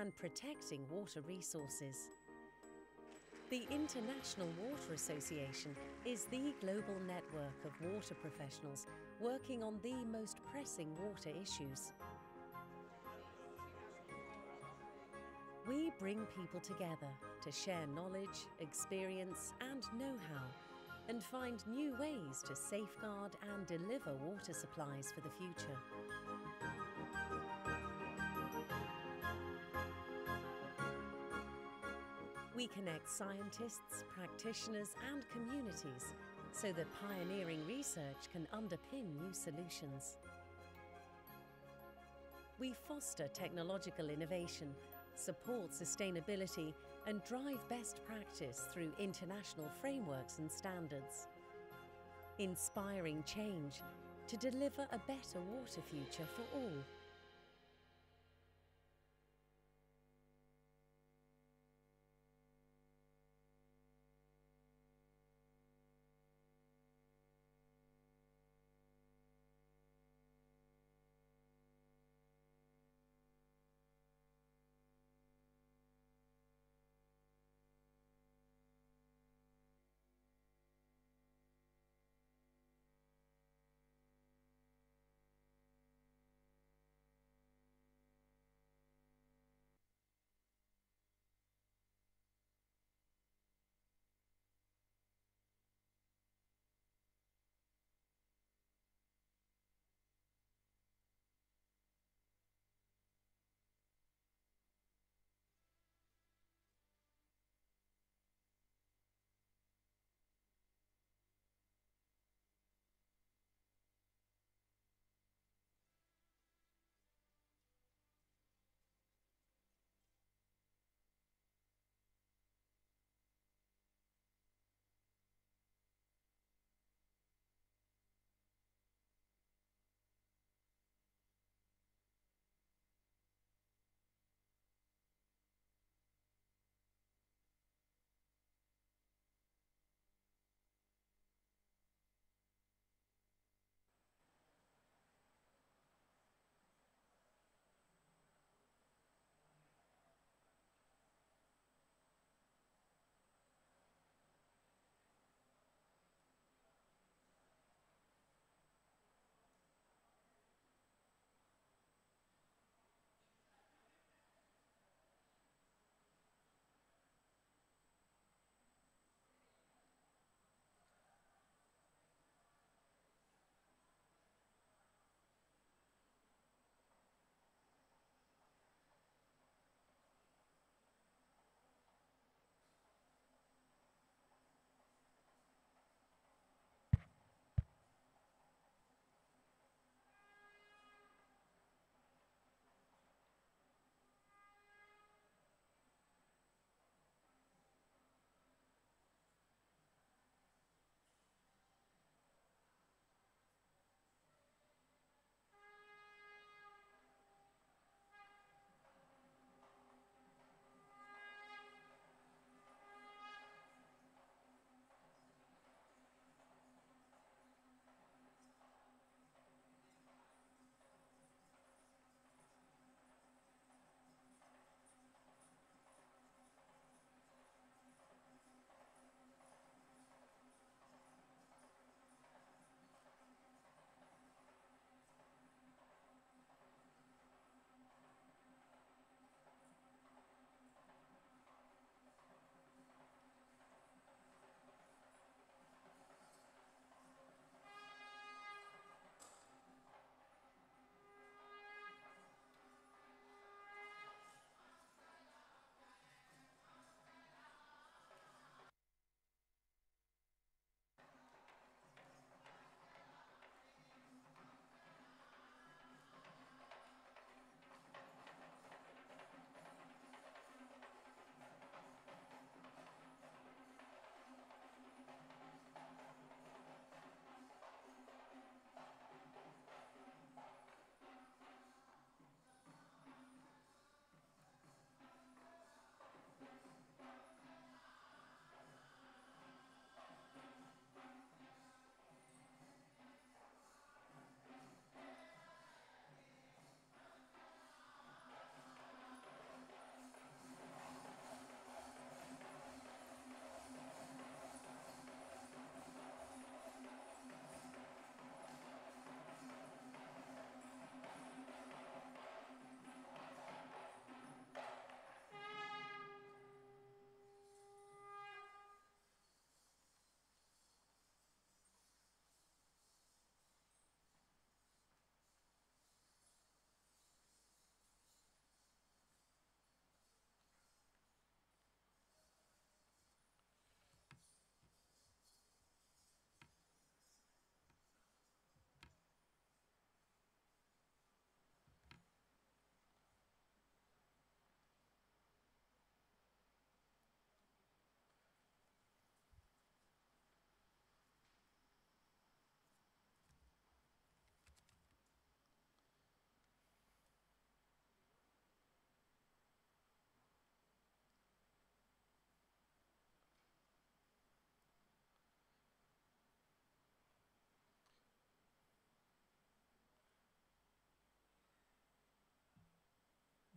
and protecting water resources. The International Water Association is the global network of water professionals working on the most pressing water issues. We bring people together to share knowledge, experience and know-how and find new ways to safeguard and deliver water supplies for the future. We connect scientists, practitioners and communities so that pioneering research can underpin new solutions. We foster technological innovation, support sustainability and drive best practice through international frameworks and standards. Inspiring change to deliver a better water future for all.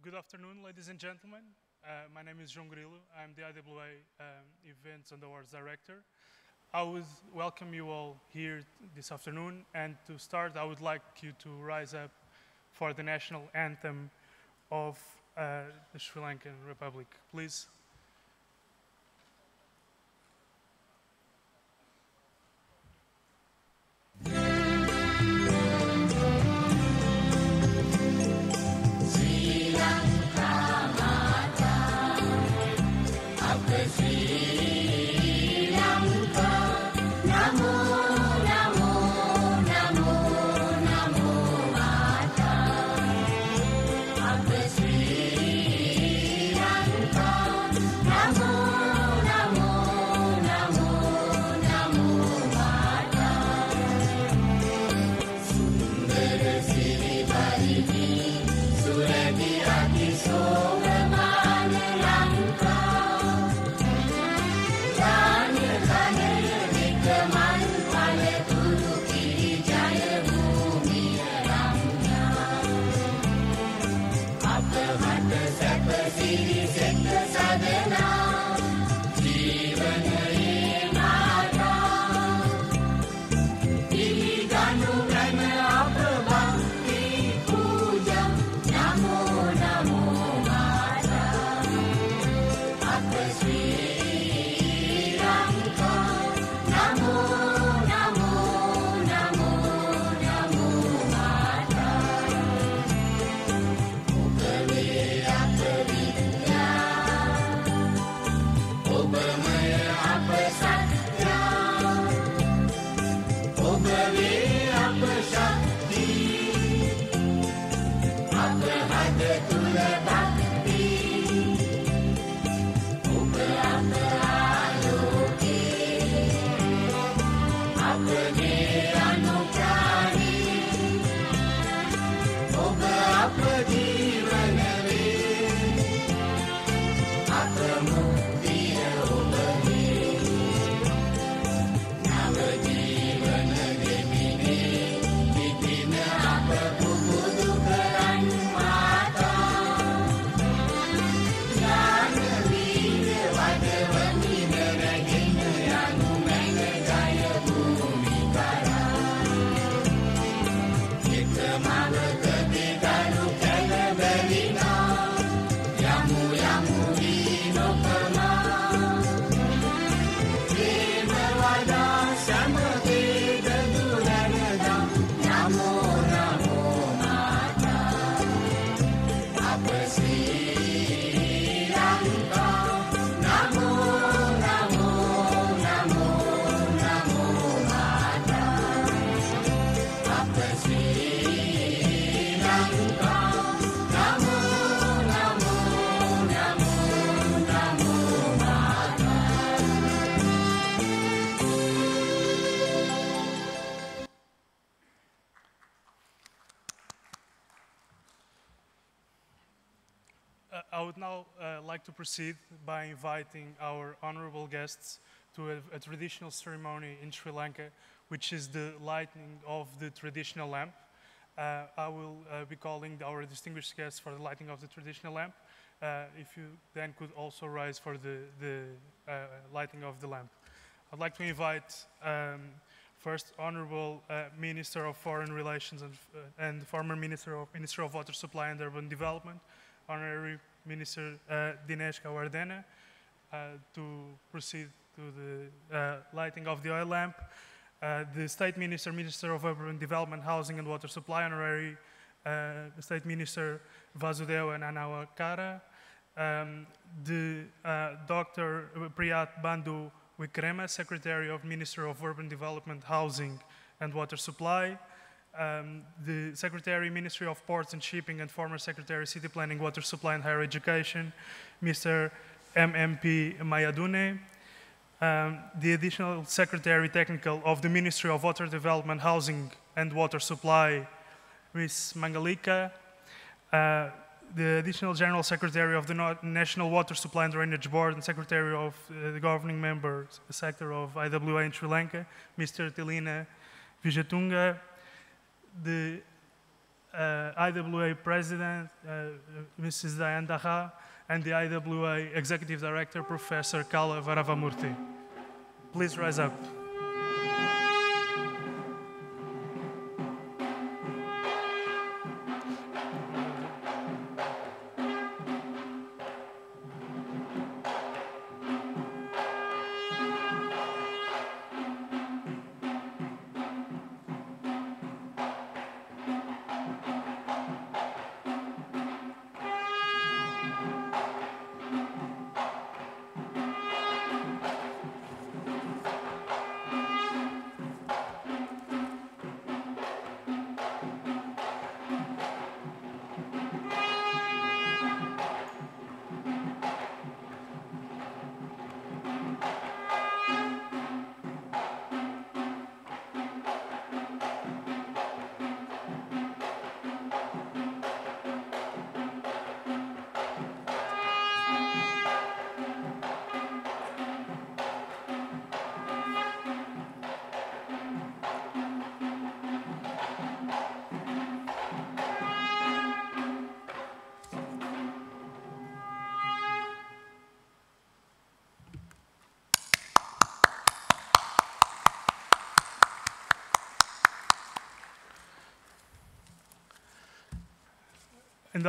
Good afternoon, ladies and gentlemen. Uh, my name is João Grilo. I'm the IWA um, Events and Awards Director. I would welcome you all here this afternoon. And to start, I would like you to rise up for the national anthem of uh, the Sri Lankan Republic. Please. Proceed by inviting our honorable guests to a, a, traditional ceremony in Sri Lanka, which is the lighting of the traditional lamp. Uh, I will uh, be calling our distinguished guests for the lighting of the traditional lamp. Uh, if you then could also rise for the, the uh, lighting of the lamp. I'd like to invite um, first Honorable uh, Minister of Foreign Relations and, uh, and former Minister of, Minister of Water Supply and Urban Development, Honorary Minister uh, Dinesh Gunawardena uh, to proceed to the uh, lighting of the oil lamp. The State Minister, Minister of Urban Development, Housing and Water Supply, Honorary State Minister Vasudeva Nanayakkara, um, the Dr. Priyath Bandu Wickrama, Secretary of Minister of Urban Development, Housing and Water Supply, um, the Secretary, Ministry of Ports and Shipping, and former Secretary, City Planning, Water Supply and Higher Education, Mr. MMP Mayadune, um, the Additional Secretary Technical of the Ministry of Water Development, Housing and Water Supply, Ms. Mangalika, uh, the Additional General Secretary of the National Water Supply and Drainage Board and Secretary of uh, the Governing Member Sector of IWA in Sri Lanka, Mr. Thilina Wijetunga, the uh, IWA President, uh, Mrs. Diane d'Arras, and the IWA Executive Director, Professor Kala Vairavamoorthy. Please rise up.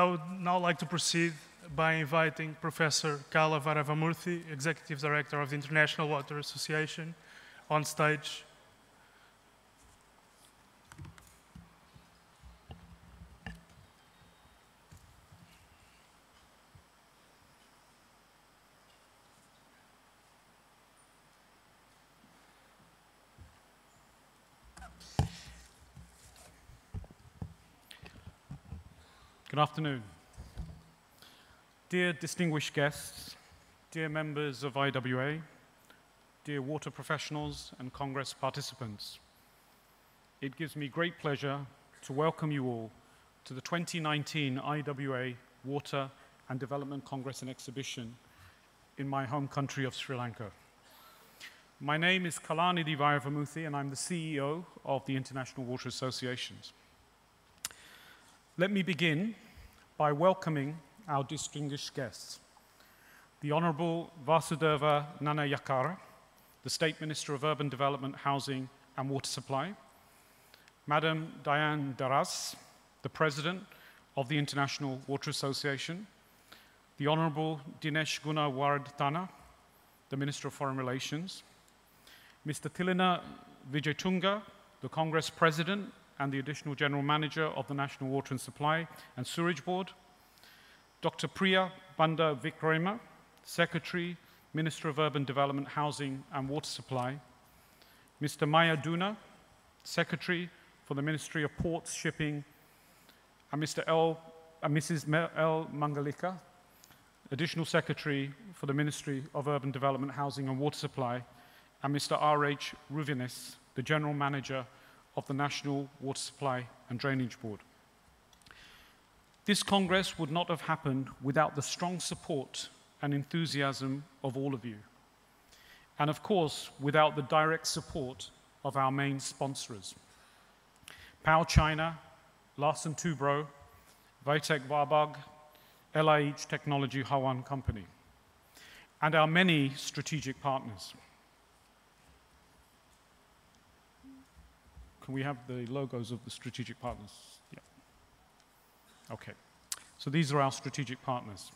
I would now like to proceed by inviting Professor Kala Vairavamoorthy, Executive Director of the International Water Association, on stage. Good afternoon. Dear distinguished guests, dear members of IWA, dear water professionals and Congress participants, it gives me great pleasure to welcome you all to the 2019 IWA Water and Development Congress and Exhibition in my home country of Sri Lanka. My name is Kalanidhi Vairavamoorthy and I'm the CEO of the International Water Associations. Let me begin by welcoming our distinguished guests. The Honorable Vasudeva Nanayakkara, the State Minister of Urban Development, Housing and Water Supply, Madam Diane d'Arras, the President of the International Water Association, the Honorable Dinesh Gunawardena, the Minister of Foreign Relations, Mr. Thilina Wijetunga, the Congress President and the Additional General Manager of the National Water and Supply and Sewerage Board, Dr. Priya Banda Vikrama, Secretary, Minister of Urban Development, Housing and Water Supply, Mr. Maya Duna, Secretary for the Ministry of Ports, Shipping, and Mr. L, and Mrs. L. Mangalika, Additional Secretary for the Ministry of Urban Development, Housing and Water Supply, and Mr. R.H. Ruwinis, the General Manager of the National Water Supply and Drainage Board. This Congress would not have happened without the strong support and enthusiasm of all of you. And of course, without the direct support of our main sponsors. POW China, Larsen Toubro, VA Tech Wabag, LIH Technology Hawan Company, and our many strategic partners. Can we have the logos of the strategic partners? Yeah. Okay. So these are our strategic partners.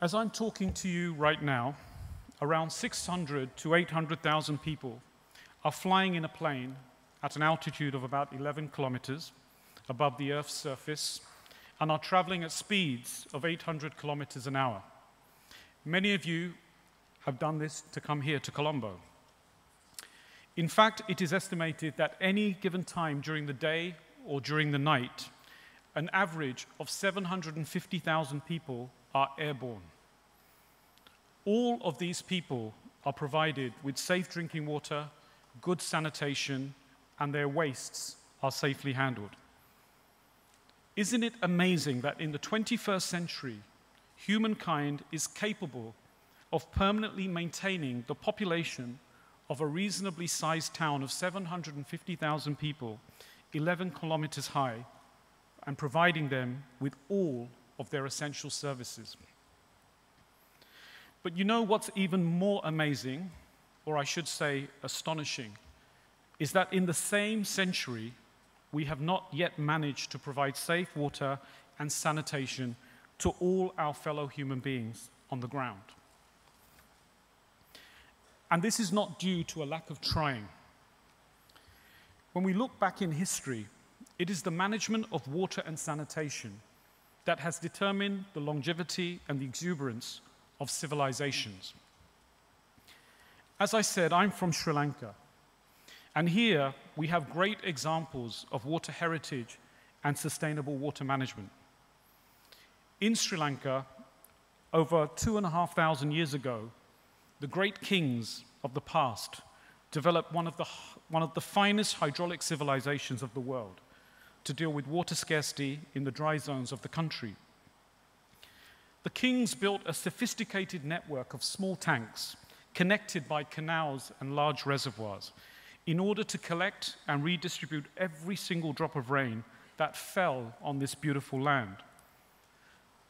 As I'm talking to you right now, around 600 to 800,000 people are flying in a plane at an altitude of about 11 kilometers above the Earth's surface and are traveling at speeds of 800 kilometers an hour. Many of you have done this to come here to Colombo. In fact, it is estimated that any given time during the day or during the night, an average of 750,000 people are airborne. All of these people are provided with safe drinking water, good sanitation, and their wastes are safely handled. Isn't it amazing that in the 21st century, humankind is capable of permanently maintaining the population of a reasonably sized town of 750,000 people 11 kilometers high and providing them with all of their essential services. But you know what's even more amazing, or I should say astonishing, is that in the same century, we have not yet managed to provide safe water and sanitation to all our fellow human beings on the ground. And this is not due to a lack of trying. When we look back in history, it is the management of water and sanitation that has determined the longevity and the exuberance of civilizations. As I said, I'm from Sri Lanka. And here we have great examples of water heritage and sustainable water management. In Sri Lanka, over two and a half thousand years ago, the great kings of the past developed one of the, one of the finest hydraulic civilizations of the world to deal with water scarcity in the dry zones of the country. The kings built a sophisticated network of small tanks connected by canals and large reservoirs in order to collect and redistribute every single drop of rain that fell on this beautiful land.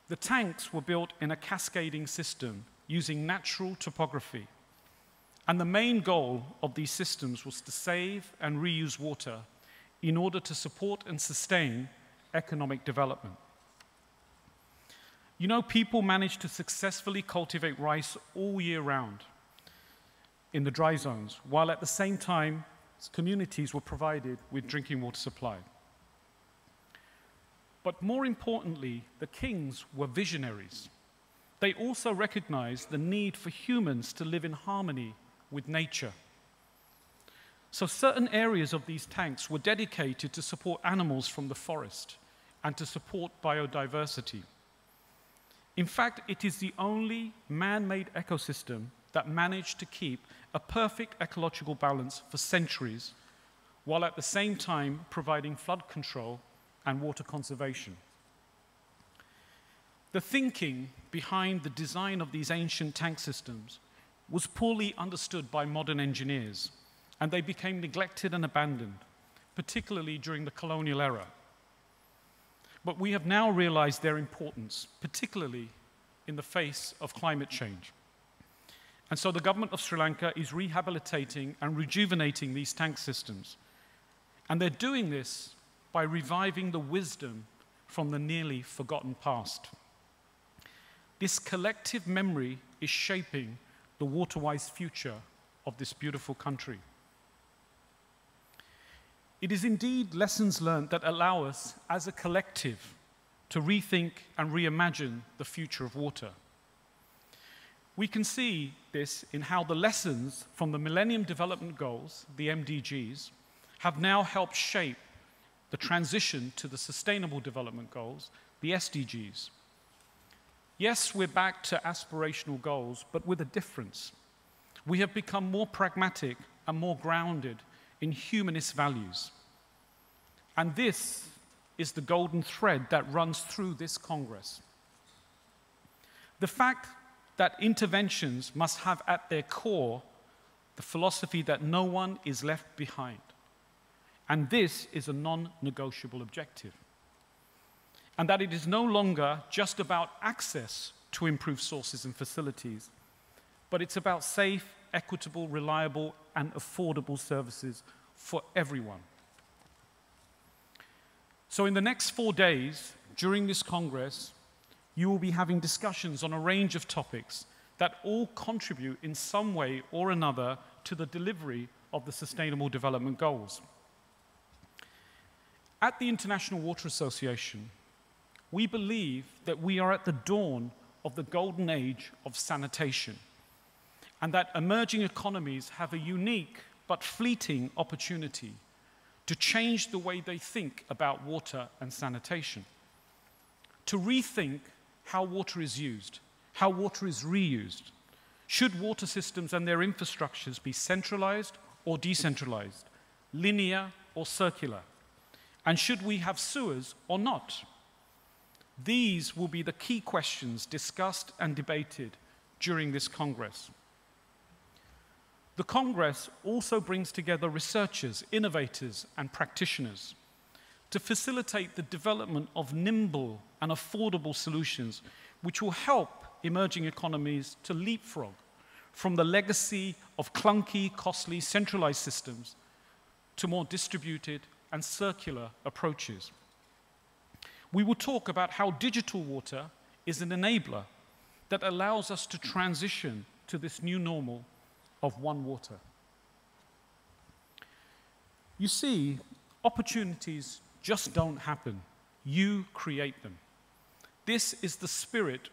The tanks were built in a cascading system using natural topography. And the main goal of these systems was to save and reuse water in order to support and sustain economic development. You know, people managed to successfully cultivate rice all year round in the dry zones, while at the same time, communities were provided with drinking water supply. But more importantly, the kings were visionaries. They also recognized the need for humans to live in harmony with nature. So, certain areas of these tanks were dedicated to support animals from the forest and to support biodiversity. In fact, it is the only man made ecosystem that managed to keep a perfect ecological balance for centuries, while at the same time providing flood control and water conservation. The thinking behind the design of these ancient tank systems was poorly understood by modern engineers, and they became neglected and abandoned, particularly during the colonial era. But we have now realized their importance, particularly in the face of climate change. And so the government of Sri Lanka is rehabilitating and rejuvenating these tank systems. And they're doing this by reviving the wisdom from the nearly forgotten past. This collective memory is shaping the waterwise future of this beautiful country. It is indeed lessons learned that allow us as a collective to rethink and reimagine the future of water. We can see this in how the lessons from the Millennium Development Goals, the MDGs, have now helped shape the transition to the Sustainable Development Goals, the SDGs. Yes, we're back to aspirational goals, but with a difference. We have become more pragmatic and more grounded in humanist values. And this is the golden thread that runs through this Congress. The fact that interventions must have at their core the philosophy that no one is left behind. And this is a non negotiable objective and that it is no longer just about access to improved sources and facilities, but it's about safe, equitable, reliable, and affordable services for everyone. So, in the next four days, during this Congress, you will be having discussions on a range of topics that all contribute in some way or another to the delivery of the Sustainable Development Goals. At the International Water Association, we believe that we are at the dawn of the golden age of sanitation, and that emerging economies have a unique but fleeting opportunity to change the way they think about water and sanitation, to rethink how water is used, how water is reused. Should water systems and their infrastructures be centralized or decentralized, linear or circular? And should we have sewers or not? These will be the key questions discussed and debated during this Congress. The Congress also brings together researchers, innovators, and practitioners to facilitate the development of nimble and affordable solutions which will help emerging economies to leapfrog from the legacy of clunky, costly, centralized systems to more distributed and circular approaches. We will talk about how digital water is an enabler that allows us to transition to this new normal of one water. You see, opportunities just don't happen. You create them. This is the spirit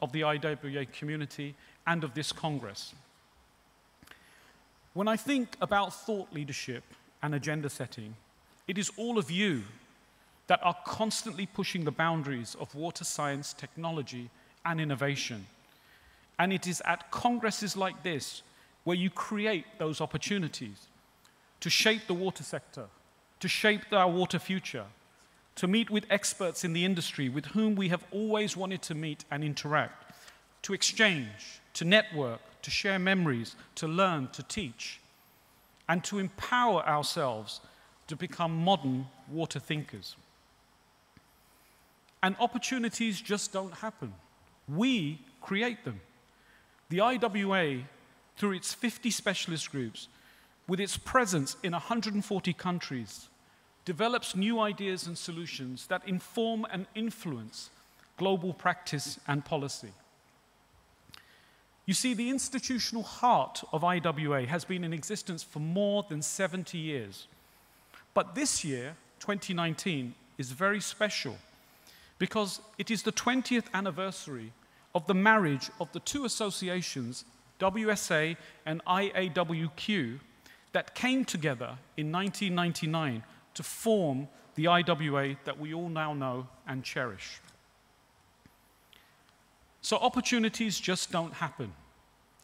of the IWA community and of this Congress. When I think about thought leadership and agenda setting, it is all of you that are constantly pushing the boundaries of water science, technology, and innovation. And it is at congresses like this where you create those opportunities to shape the water sector, to shape our water future, to meet with experts in the industry with whom we have always wanted to meet and interact, to exchange, to network, to share memories, to learn, to teach, and to empower ourselves to become modern water thinkers. And opportunities just don't happen. We create them. The IWA, through its 50 specialist groups, with its presence in 140 countries, develops new ideas and solutions that inform and influence global practice and policy. You see, the institutional heart of IWA has been in existence for more than 70 years. But this year, 2019, is very special because it is the 20th anniversary of the marriage of the two associations, WSA and IAWQ, that came together in 1999 to form the IWA that we all now know and cherish. So opportunities just don't happen.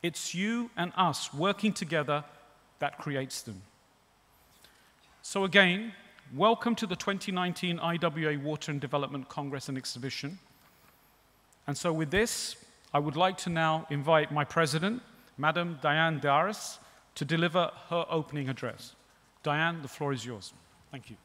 It's you and us working together that creates them. So again, welcome to the 2019 IWA Water and Development Congress and Exhibition. And so with this, I would like to now invite my president, Madam Diane d'Arras, to deliver her opening address. Diane, the floor is yours. Thank you.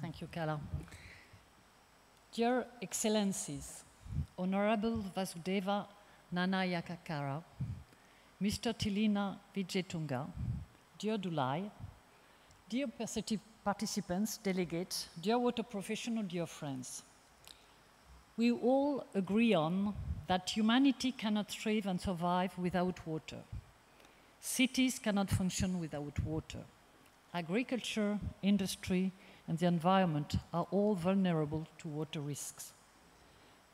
Thank you, Kala. Dear Excellencies, Honorable Vasudeva Nanayakkara, Mr. Thilina Wijetunga, dear Dulai, dear participants, delegates, dear water professional, dear friends. We all agree on that humanity cannot thrive and survive without water. Cities cannot function without water. Agriculture, industry, and the environment are all vulnerable to water risks.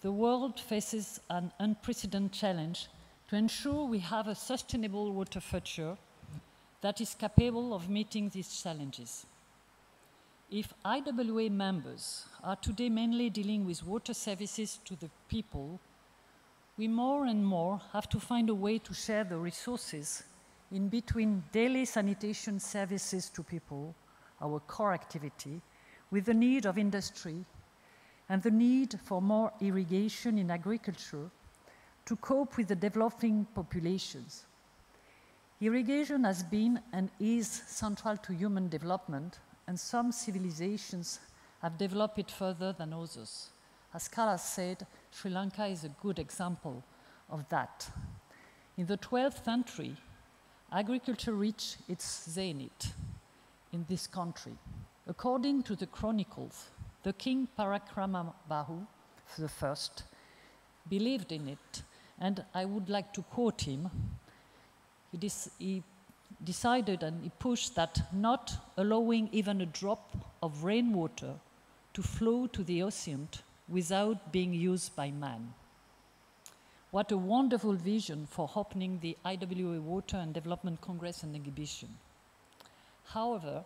The world faces an unprecedented challenge to ensure we have a sustainable water future that is capable of meeting these challenges. If IWA members are today mainly dealing with water services to the people, we more and more have to find a way to share the resources in between daily sanitation services to people, our core activity, with the need of industry and the need for more irrigation in agriculture to cope with the developing populations. Irrigation has been and is central to human development, and some civilizations have developed it further than others. As Kala said, Sri Lanka is a good example of that. In the 12th century, agriculture reached its zenith in this country. According to the chronicles, the king Parakramabahu I believed in it and I would like to quote him. He, he decided and he pushed that not allowing even a drop of rainwater to flow to the ocean without being used by man. What a wonderful vision for opening the IWA Water and Development Congress and Exhibition. However,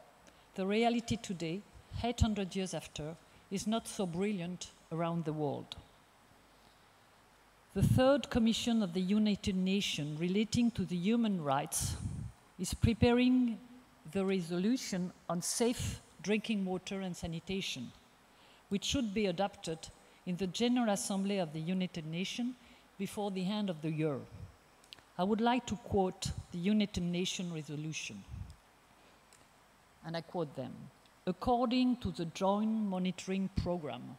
the reality today, 800 years after, is not so brilliant around the world. The third commission of the United Nations relating to the human rights is preparing the resolution on safe drinking water and sanitation, which should be adopted in the General Assembly of the United Nations before the end of the year. I would like to quote the United Nations resolution. And I quote them According to the Joint Monitoring Program,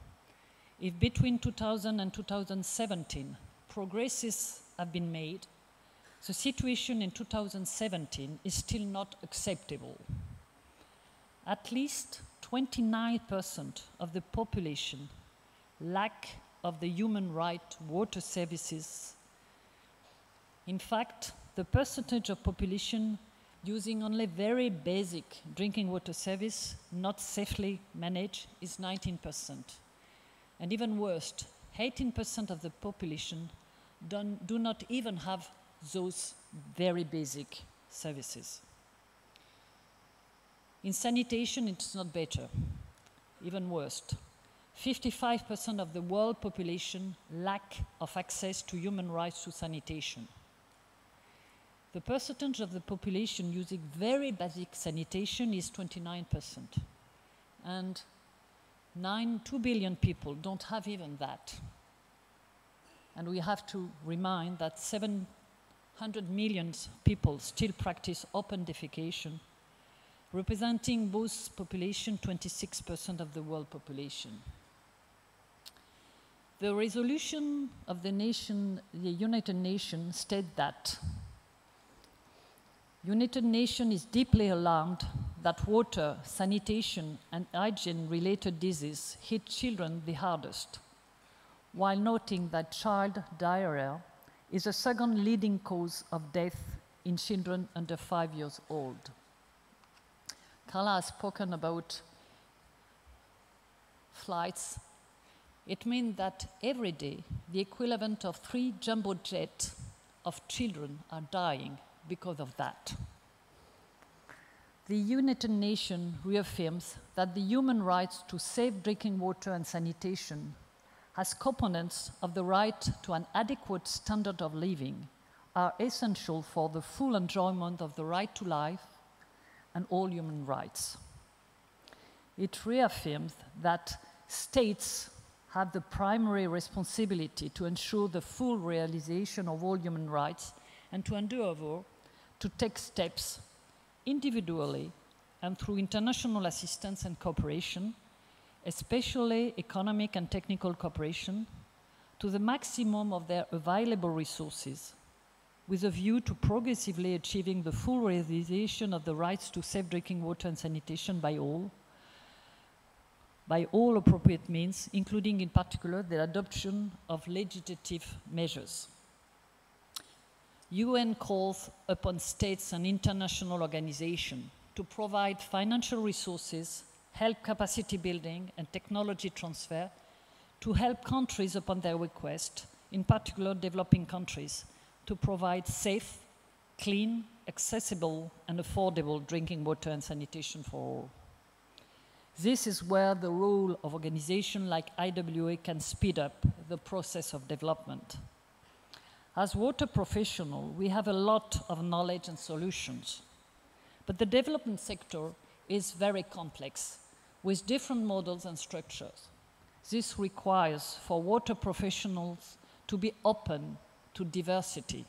if between 2000 and 2017 progresses have been made, the situation in 2017 is still not acceptable. At least 29% of the population lack of the human right water services. In fact, the percentage of population using only very basic drinking water service not safely managed is 19%. And even worse, 18% of the population don't, do not even have those very basic services. In sanitation, it's not better, even worse. 55% of the world population lack of access to human rights to sanitation. The percentage of the population using very basic sanitation is 29%. And nine, 2 billion people don't have even that. And we have to remind that 700 million people still practice open defecation, representing both population 26% of the world population. The resolution of the, nation, the United Nations states that United Nations is deeply alarmed that water, sanitation, and hygiene-related diseases hit children the hardest, while noting that child diarrhea is the second leading cause of death in children under five years old. Kala has spoken about flights it means that every day the equivalent of three jumbo jets of children are dying because of that. The United Nations reaffirms that the human rights to safe drinking water and sanitation as components of the right to an adequate standard of living are essential for the full enjoyment of the right to life and all human rights. It reaffirms that states have the primary responsibility to ensure the full realization of all human rights and to endeavor to take steps individually and through international assistance and cooperation, especially economic and technical cooperation, to the maximum of their available resources, with a view to progressively achieving the full realization of the rights to safe drinking water and sanitation by all, by all appropriate means, including in particular the adoption of legislative measures. UN calls upon states and international organizations to provide financial resources, help capacity building and technology transfer to help countries upon their request, in particular developing countries, to provide safe, clean, accessible and affordable drinking water and sanitation for all. This is where the role of organizations like IWA can speed up the process of development. As water professionals, we have a lot of knowledge and solutions. But the development sector is very complex, with different models and structures. This requires for water professionals to be open to diversity.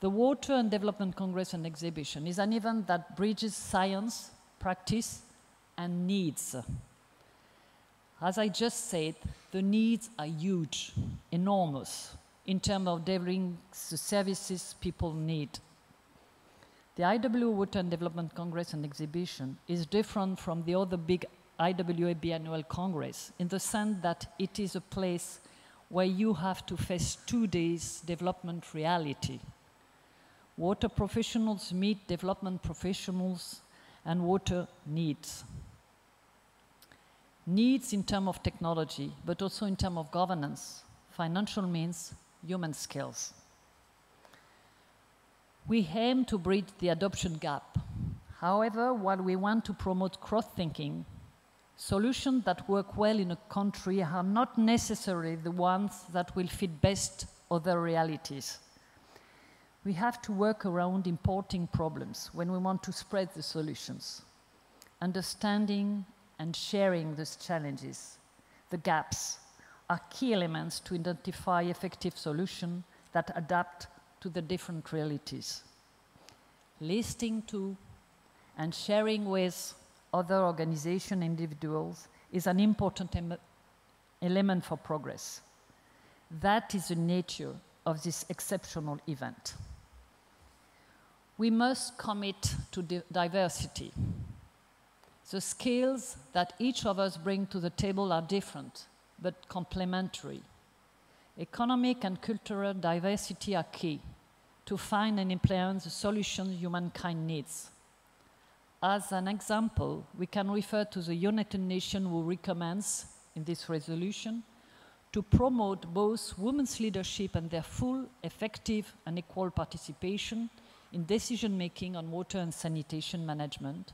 The Water and Development Congress and Exhibition is an event that bridges science, practice, and needs. As I just said, the needs are huge, enormous, in terms of delivering the services people need. The IWA Water Development Congress and Exhibition is different from the other big IWA biannual congress in the sense that it is a place where you have to face two days development reality. Water professionals meet development professionals and water needs needs in terms of technology, but also in terms of governance, financial means, human skills. We aim to bridge the adoption gap. However, while we want to promote cross-thinking, solutions that work well in a country are not necessarily the ones that will fit best other realities. We have to work around importing problems when we want to spread the solutions. understanding and sharing these challenges, the gaps, are key elements to identify effective solutions that adapt to the different realities. Listening to and sharing with other organizations individuals is an important element for progress. That is the nature of this exceptional event. We must commit to diversity. The skills that each of us bring to the table are different, but complementary. Economic and cultural diversity are key to find and implement the solutions humankind needs. As an example, we can refer to the United Nations who recommends in this resolution to promote both women's leadership and their full, effective, and equal participation in decision making on water and sanitation management,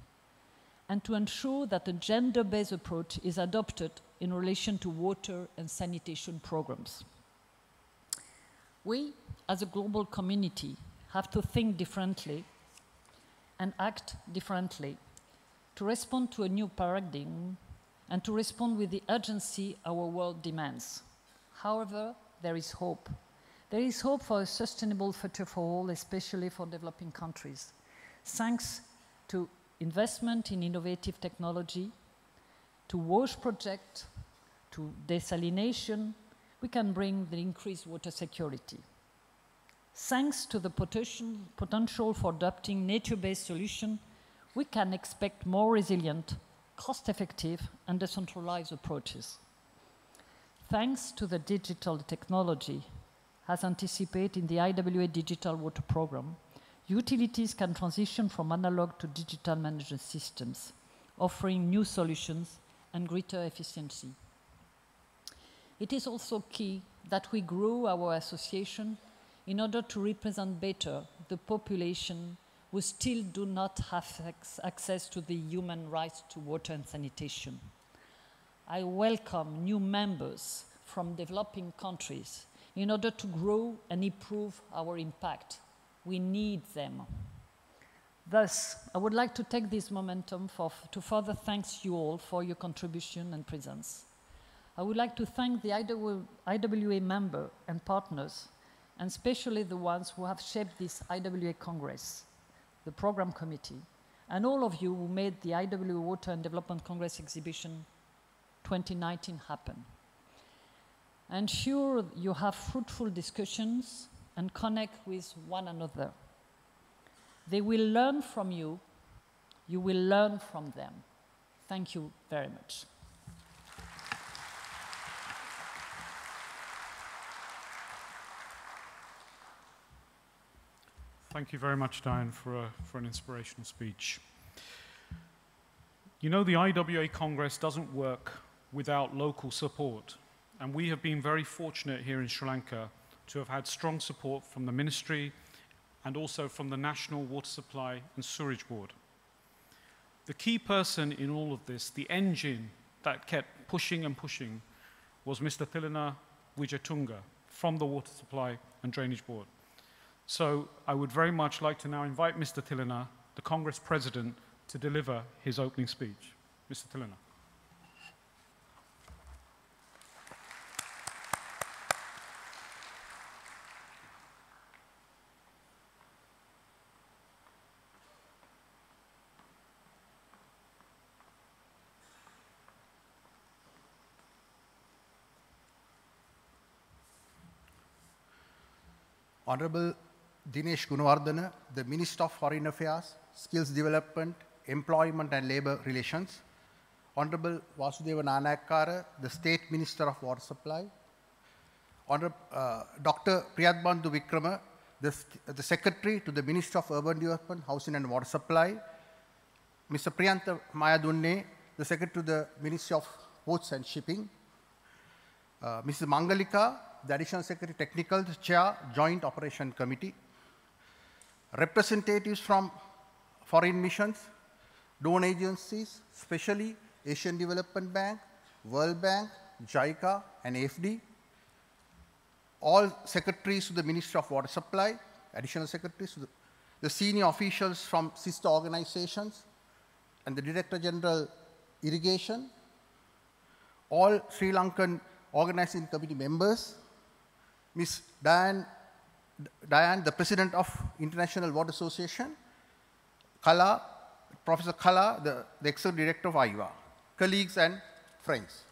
and to ensure that a gender based approach is adopted in relation to water and sanitation programs. We, as a global community, have to think differently and act differently to respond to a new paradigm and to respond with the urgency our world demands. However, there is hope. There is hope for a sustainable future for all, especially for developing countries. Thanks to investment in innovative technology, to WASH project, to desalination, we can bring the increased water security. Thanks to the potential for adopting nature-based solutions, we can expect more resilient, cost-effective, and decentralized approaches. Thanks to the digital technology, as anticipated in the IWA Digital Water Program, utilities can transition from analog to digital management systems, offering new solutions and greater efficiency. It is also key that we grow our association in order to represent better the population who still do not have access to the human rights to water and sanitation. I welcome new members from developing countries in order to grow and improve our impact. We need them. Thus, I would like to take this momentum for, to further thank you all for your contribution and presence. I would like to thank the IWA member and partners, and especially the ones who have shaped this IWA Congress, the program committee, and all of you who made the IWA Water and Development Congress exhibition 2019 happen. Ensure you have fruitful discussions and connect with one another. They will learn from you, you will learn from them. Thank you very much. Thank you very much, Diane, for, a, for an inspirational speech. You know, the IWA Congress doesn't work without local support, and we have been very fortunate here in Sri Lanka to have had strong support from the Ministry and also from the National Water Supply and Sewerage Board. The key person in all of this, the engine that kept pushing and pushing, was Mr. Thilina Wijetunga from the Water Supply and Drainage Board. So I would very much like to now invite Mr. Thilina, the Congress President, to deliver his opening speech. Mr. Thilina. Honorable Dinesh Gunawardena, the Minister of Foreign Affairs, Skills Development, Employment and Labour Relations, Honorable Vasudeva Nanayakkara, the State Minister of Water Supply, Honorable uh, Dr. Priyath Bandu Wickrama, the, the Secretary to the Minister of Urban Development, Housing and Water Supply, Mr. Priyantha Mayadunne, the Secretary to the Ministry of Ports and Shipping, uh, Mrs. Mangalika, the Additional Secretary Technical Chair, Joint Operation Committee, representatives from foreign missions, donor agencies, especially Asian Development Bank, World Bank, JICA, and AFD, all secretaries to the Ministry of Water Supply, additional secretaries, the, the senior officials from sister organizations, and the Director General Irrigation, all Sri Lankan organizing committee members, Ms. Diane, Diane, the President of International Water Association, Kala, Professor Kala, the, the Executive Director of IWA, colleagues and friends.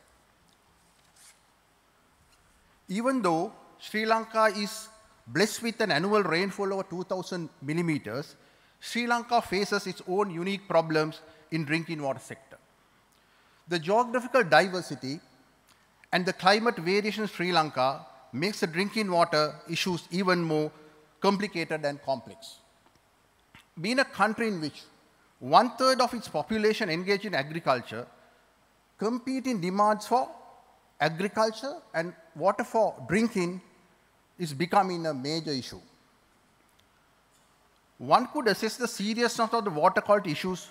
Even though Sri Lanka is blessed with an annual rainfall over 2,000 millimeters, Sri Lanka faces its own unique problems in drinking water sector. The geographical diversity and the climate variation in Sri Lanka makes the drinking water issues even more complicated and complex. Being a country in which one third of its population engage in agriculture, competing demands for agriculture and water for drinking is becoming a major issue. One could assess the seriousness of the water quality issues,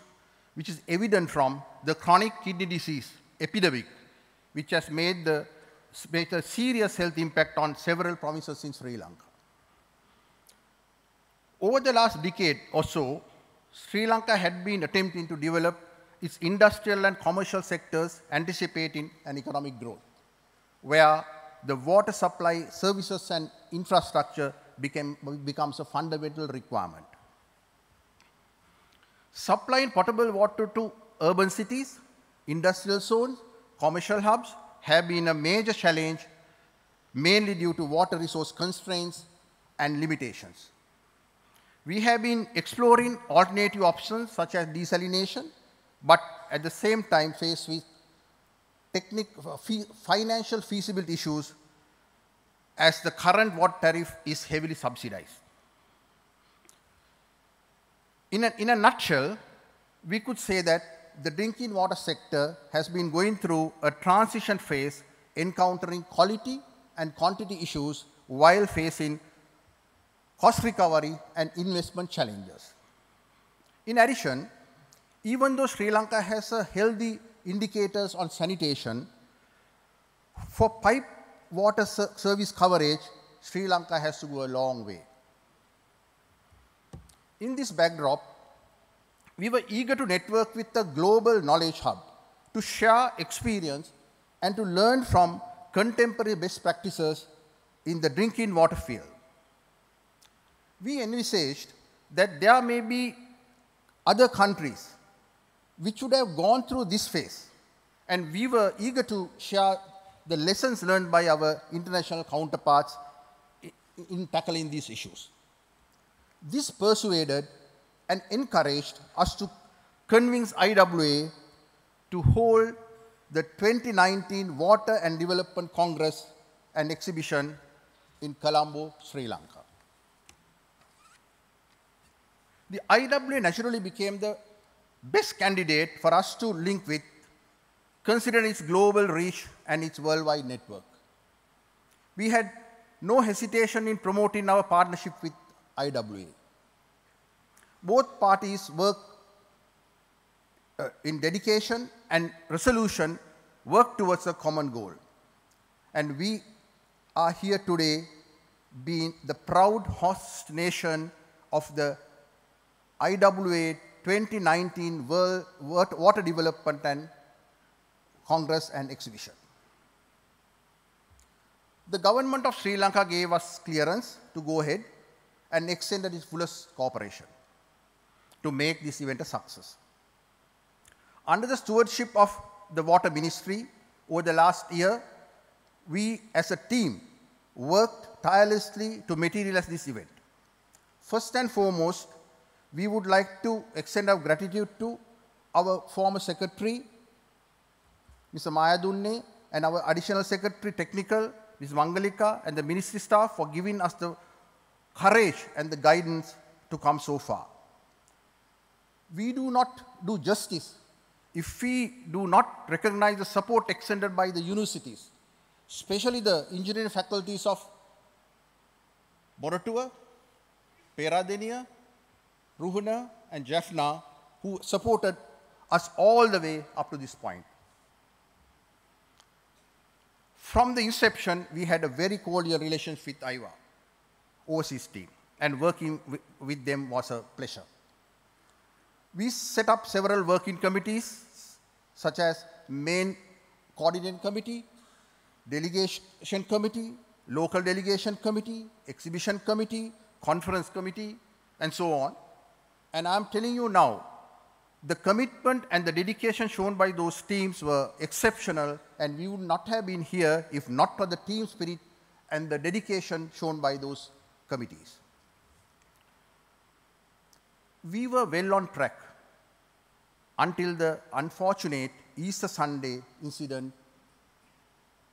which is evident from the chronic kidney disease epidemic, which has made, the, made a serious health impact on several provinces in Sri Lanka. Over the last decade or so, Sri Lanka had been attempting to develop its industrial and commercial sectors anticipating an economic growth, where the water supply, services, and infrastructure became, becomes a fundamental requirement. Supplying potable water to urban cities, industrial zones, commercial hubs have been a major challenge, mainly due to water resource constraints and limitations. We have been exploring alternative options such as desalination, but at the same time faced with uh, financial feasibility issues as the current water tariff is heavily subsidized. In a, in a nutshell, we could say that the drinking water sector has been going through a transition phase encountering quality and quantity issues while facing cost recovery and investment challenges. In addition, even though Sri Lanka has a healthy indicators on sanitation, for pipe water service coverage, Sri Lanka has to go a long way. In this backdrop, we were eager to network with the global knowledge hub to share experience and to learn from contemporary best practices in the drinking water field. We envisaged that there may be other countries which would have gone through this phase, and we were eager to share the lessons learned by our international counterparts in tackling these issues. This persuaded and encouraged us to convince IWA to hold the 2019 Water and Development Congress and exhibition in Colombo, Sri Lanka. The IWA naturally became the best candidate for us to link with considering its global reach and its worldwide network. We had no hesitation in promoting our partnership with IWA. Both parties work uh, in dedication and resolution work towards a common goal. And we are here today being the proud host nation of the IWA 2019 World Water Development and Congress and Exhibition. The government of Sri Lanka gave us clearance to go ahead and extended its fullest cooperation to make this event a success. Under the stewardship of the Water Ministry over the last year, we as a team worked tirelessly to materialize this event. First and foremost, we would like to extend our gratitude to our former secretary, Mr. Mayadunne, and our additional secretary technical, Ms. Mangalika, and the ministry staff for giving us the courage and the guidance to come so far. We do not do justice if we do not recognize the support extended by the universities, especially the engineering faculties of Moratuwa, Peradeniya, Ruhuna, and Jaffna, who supported us all the way up to this point. From the inception, we had a very cordial relationship with IWA, overseas team, and working with them was a pleasure. We set up several working committees, such as main coordinating committee, delegation committee, local delegation committee, exhibition committee, conference committee, and so on. And I'm telling you now, the commitment and the dedication shown by those teams were exceptional, and we would not have been here if not for the team spirit and the dedication shown by those committees. We were well on track until the unfortunate Easter Sunday incident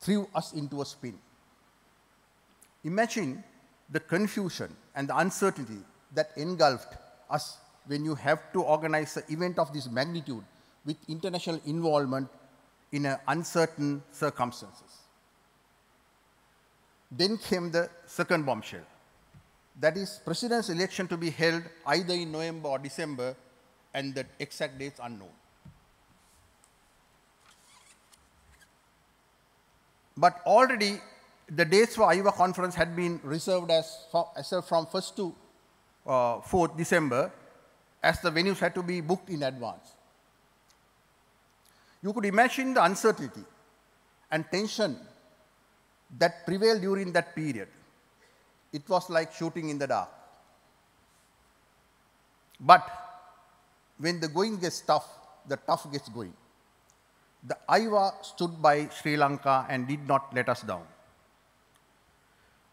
threw us into a spin. Imagine the confusion and the uncertainty that engulfed us when you have to organize an event of this magnitude with international involvement in uncertain circumstances. Then came the second bombshell. That is president's election to be held either in November or December and the exact dates unknown. But already the dates for IWA conference had been reserved as, as from 1st to uh, 4th December as the venues had to be booked in advance. You could imagine the uncertainty and tension that prevailed during that period. It was like shooting in the dark. But when the going gets tough, the tough gets going. The IWA stood by Sri Lanka and did not let us down.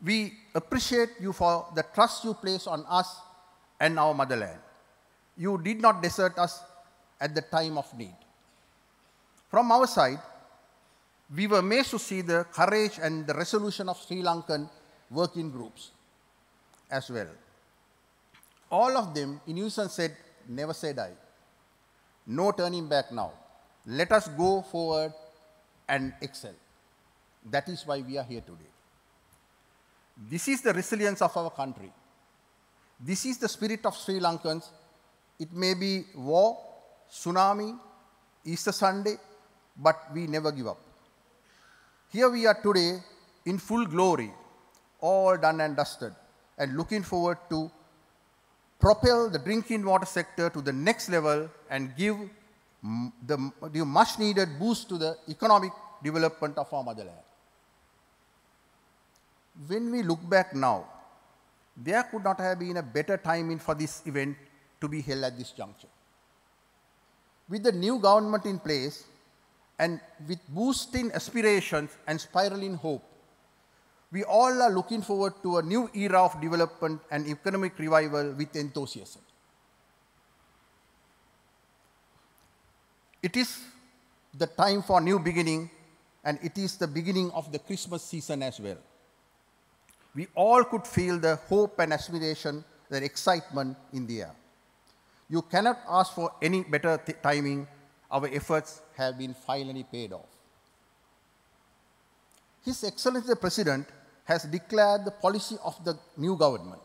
We appreciate you for the trust you place on us and our motherland. You did not desert us at the time of need. From our side, we were amazed to see the courage and the resolution of Sri Lankan working groups as well. All of them, in unison, said, Never say die. No turning back now. Let us go forward and excel. That is why we are here today. This is the resilience of our country. This is the spirit of Sri Lankans. It may be war, tsunami, Easter Sunday, but we never give up. Here we are today in full glory, all done and dusted, and looking forward to propel the drinking water sector to the next level and give the, the much needed boost to the economic development of our motherland. When we look back now, there could not have been a better timing for this event to be held at this juncture. With the new government in place and with boosting aspirations and spiraling hope, we all are looking forward to a new era of development and economic revival with enthusiasm. It is the time for new beginning and it is the beginning of the Christmas season as well we all could feel the hope and aspiration, the excitement in the air. You cannot ask for any better timing. Our efforts have been finally paid off. His Excellency the President has declared the policy of the new government.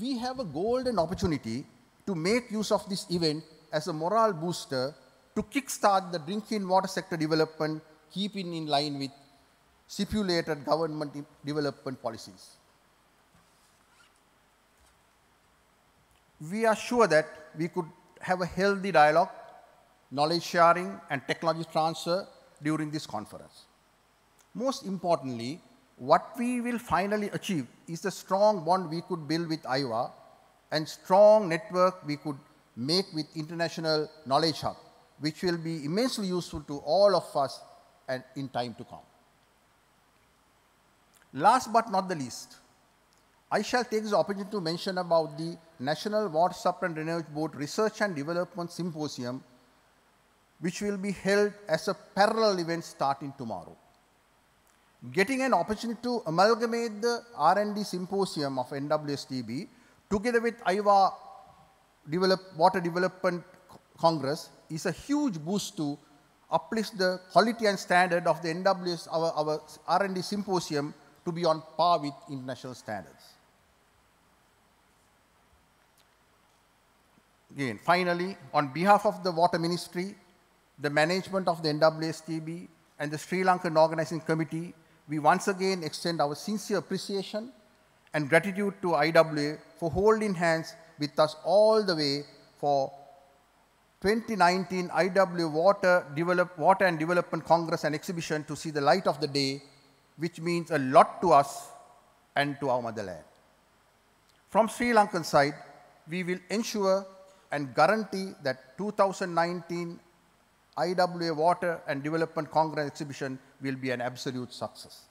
We have a golden opportunity to make use of this event as a morale booster to kickstart the drinking water sector development, keeping in line with stipulated government development policies. We are sure that we could have a healthy dialogue, knowledge sharing, and technology transfer during this conference. Most importantly, what we will finally achieve is the strong bond we could build with IWA and strong network we could make with International Knowledge Hub, which will be immensely useful to all of us and in time to come. Last but not the least, I shall take this opportunity to mention about the National Water Supply and Drainage Board Research and Development Symposium, which will be held as a parallel event starting tomorrow. Getting an opportunity to amalgamate the R&D symposium of NWSDB together with IWA Develop, Water Development Congress is a huge boost to uplift the quality and standard of the NWS, our, our R&D symposium to be on par with international standards. Again, finally, on behalf of the Water Ministry, the management of the NWSDB, and the Sri Lankan Organizing Committee, we once again extend our sincere appreciation and gratitude to IWA for holding hands with us all the way for 2019 IW Water, Develop, Water and Development Congress and Exhibition to see the light of the day, which means a lot to us and to our motherland. From Sri Lankan side, we will ensure and guarantee that 2019 IWA Water and Development Congress exhibition will be an absolute success.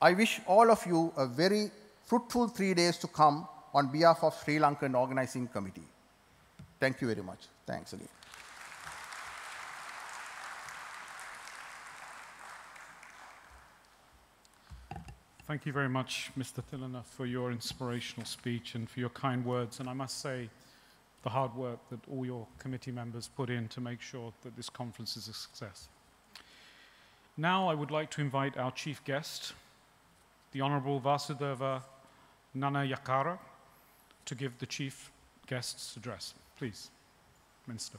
I wish all of you a very fruitful three days to come on behalf of Sri Lankan Organizing Committee. Thank you very much. Thanks again. Thank you very much, Mr. Thilina, for your inspirational speech and for your kind words. And I must say, the hard work that all your committee members put in to make sure that this conference is a success. Now I would like to invite our chief guest, the Honorable Vasudeva Nanayakkara, to give the chief guest's address. Please, Minister.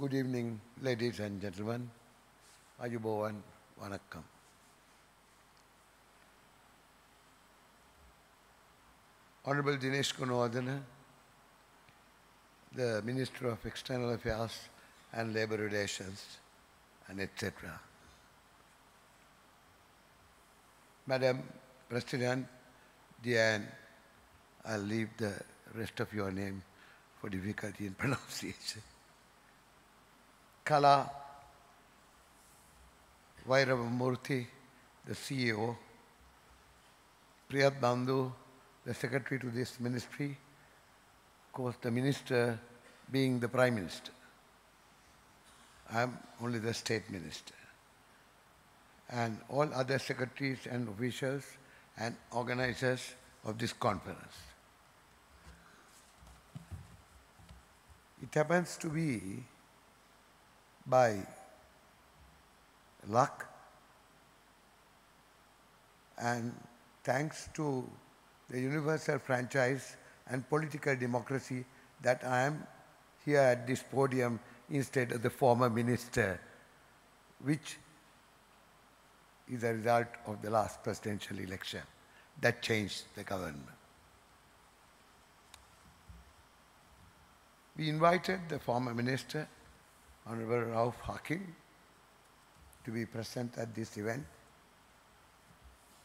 Good evening, ladies and gentlemen. Ayubowan Vanakkam. Honorable Dinesh Gunawardena, the Minister of External Affairs and Labour Relations, and etc. Madam President, Diane, I'll leave the rest of your name for difficulty in pronunciation. Kala Vairavamoorthy, the CEO, Priyath Bandu, the secretary to this ministry, of course the minister being the prime minister. I am only the state minister. And all other secretaries and officials and organizers of this conference. It happens to be by luck and thanks to the universal franchise and political democracy that I am here at this podium instead of the former minister, which is a result of the last presidential election that changed the government. We invited the former minister Honorable Rauf Hakeem to be present at this event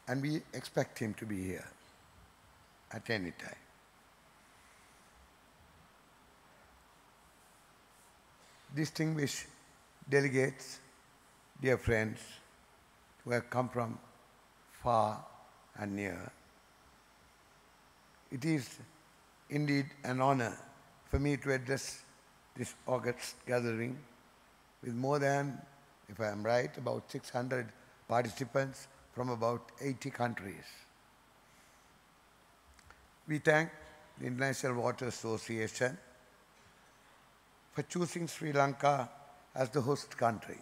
and we expect him to be here at any time. Distinguished delegates, dear friends who have come from far and near, it is indeed an honor for me to address this August gathering with more than, if I am right, about 600 participants from about 80 countries. We thank the International Water Association for choosing Sri Lanka as the host country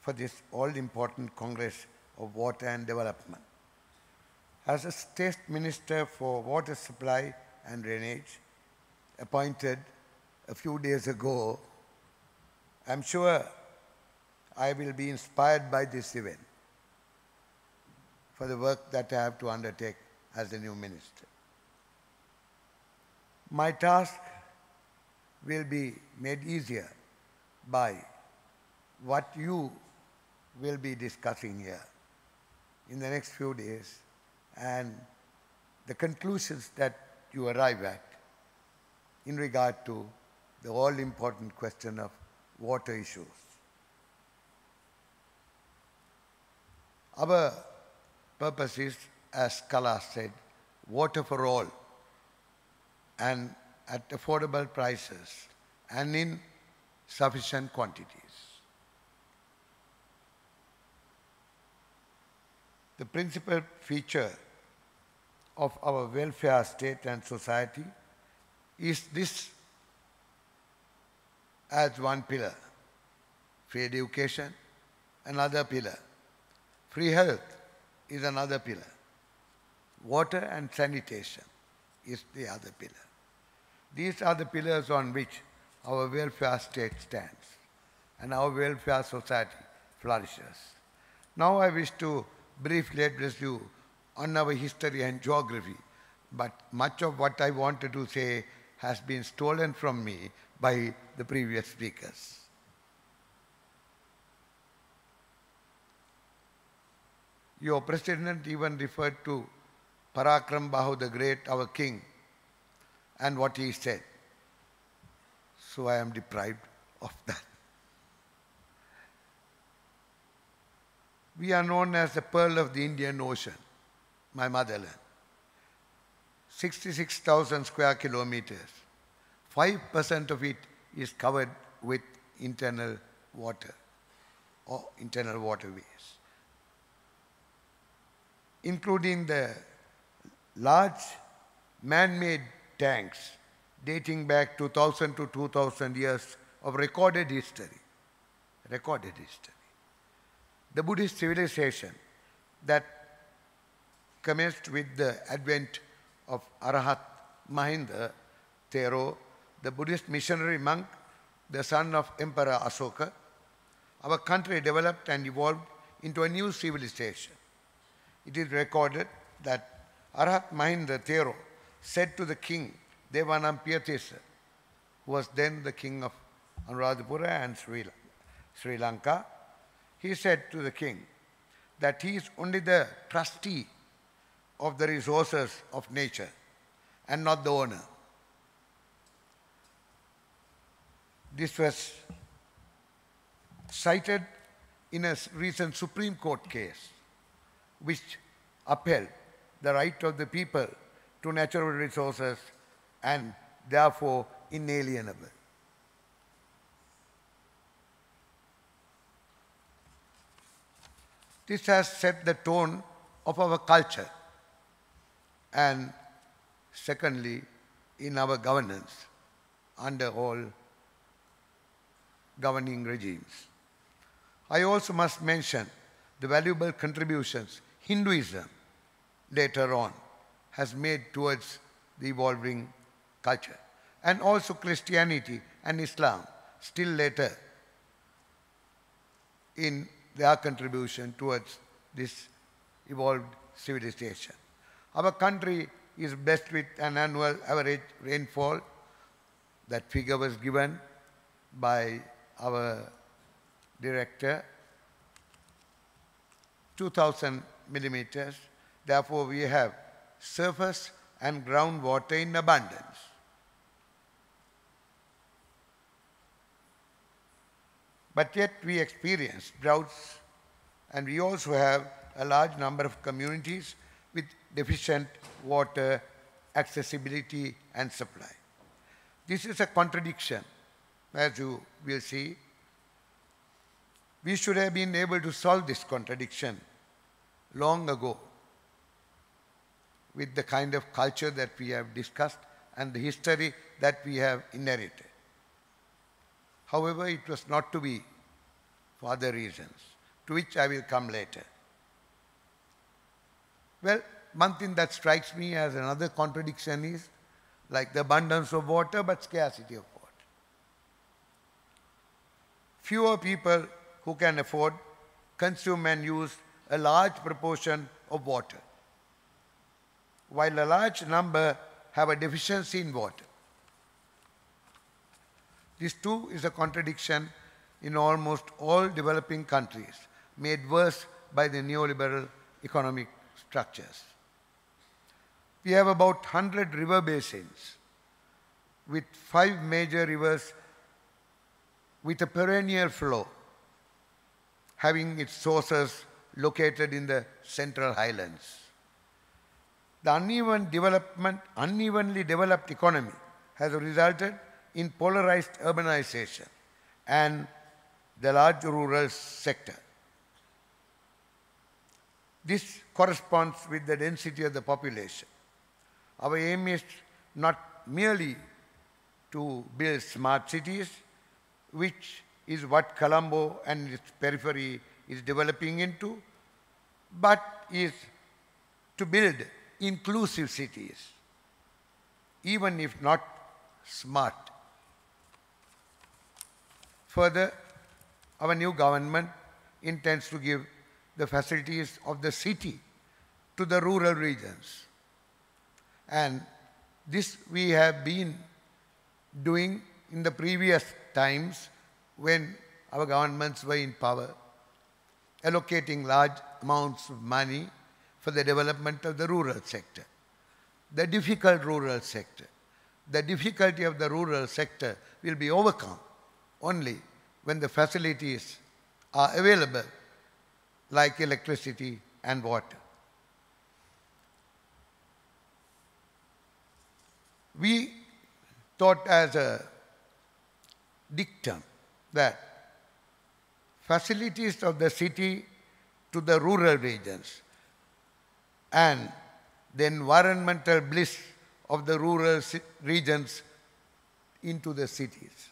for this all-important Congress of Water and Development. As a State Minister for Water Supply and Drainage, appointed a few days ago, I'm sure I will be inspired by this event for the work that I have to undertake as the new minister. My task will be made easier by what you will be discussing here in the next few days and the conclusions that you arrive at in regard to the all important question of water issues. Our purpose is, as Kala said, water for all and at affordable prices and in sufficient quantities. the principal feature of our welfare state and society is this as one pillar. Free education, another pillar. Free health is another pillar. Water and sanitation is the other pillar. These are the pillars on which our welfare state stands and our welfare society flourishes. Now I wish to briefly address you on our history and geography, but much of what I wanted to say has been stolen from me by the previous speakers. Your president even referred to Parakramabahu the Great, our king, and what he said. So I am deprived of that. We are known as the pearl of the Indian Ocean, my motherland. 66,000 square kilometers. 5% of it is covered with internal water or internal waterways, including the large man-made tanks dating back 2000 to 2000 years of recorded history. Recorded history. The Buddhist civilization that commenced with the advent of Arahat Mahinda Thero, the Buddhist missionary monk, the son of Emperor Asoka, our country developed and evolved into a new civilization. It is recorded that Arahat Mahinda Thero said to the king Devanampiya who was then the king of Anuradhapura and Sri, Sri Lanka, he said to the king that he is only the trustee of the resources of nature and not the owner. This was cited in a recent Supreme Court case which upheld the right of the people to natural resources and therefore inalienable. This has set the tone of our culture and secondly, in our governance under all governing regimes. I also must mention the valuable contributions Hinduism later on has made towards the evolving culture and also Christianity and Islam still later in their contribution towards this evolved civilization. Our country is blessed with an annual average rainfall. That figure was given by our director, 2000 millimeters. Therefore, we have surface and groundwater in abundance. But yet we experience droughts and we also have a large number of communities with deficient water accessibility and supply. This is a contradiction, as you will see. We should have been able to solve this contradiction long ago with the kind of culture that we have discussed and the history that we have inherited. However, it was not to be for other reasons, to which I will come later. Well, one thing that strikes me as another contradiction is like the abundance of water but scarcity of water. Fewer people who can afford consume and use a large proportion of water, while a large number have a deficiency in water. This too is a contradiction in almost all developing countries, made worse by the neoliberal economic structures. We have about 100 river basins with five major rivers with a perennial flow, having its sources located in the central highlands. The uneven development, unevenly developed economy has resulted in polarized urbanization and the large rural sector. This corresponds with the density of the population. Our aim is not merely to build smart cities, which is what Colombo and its periphery is developing into, but is to build inclusive cities, even if not smart. Further, our new government intends to give the facilities of the city to the rural regions. And this we have been doing in the previous times when our governments were in power, allocating large amounts of money for the development of the rural sector. The difficult rural sector, the difficulty of the rural sector will be overcome only when the facilities are available like electricity and water. We thought as a dictum that facilities of the city to the rural regions and the environmental bliss of the rural regions into the cities.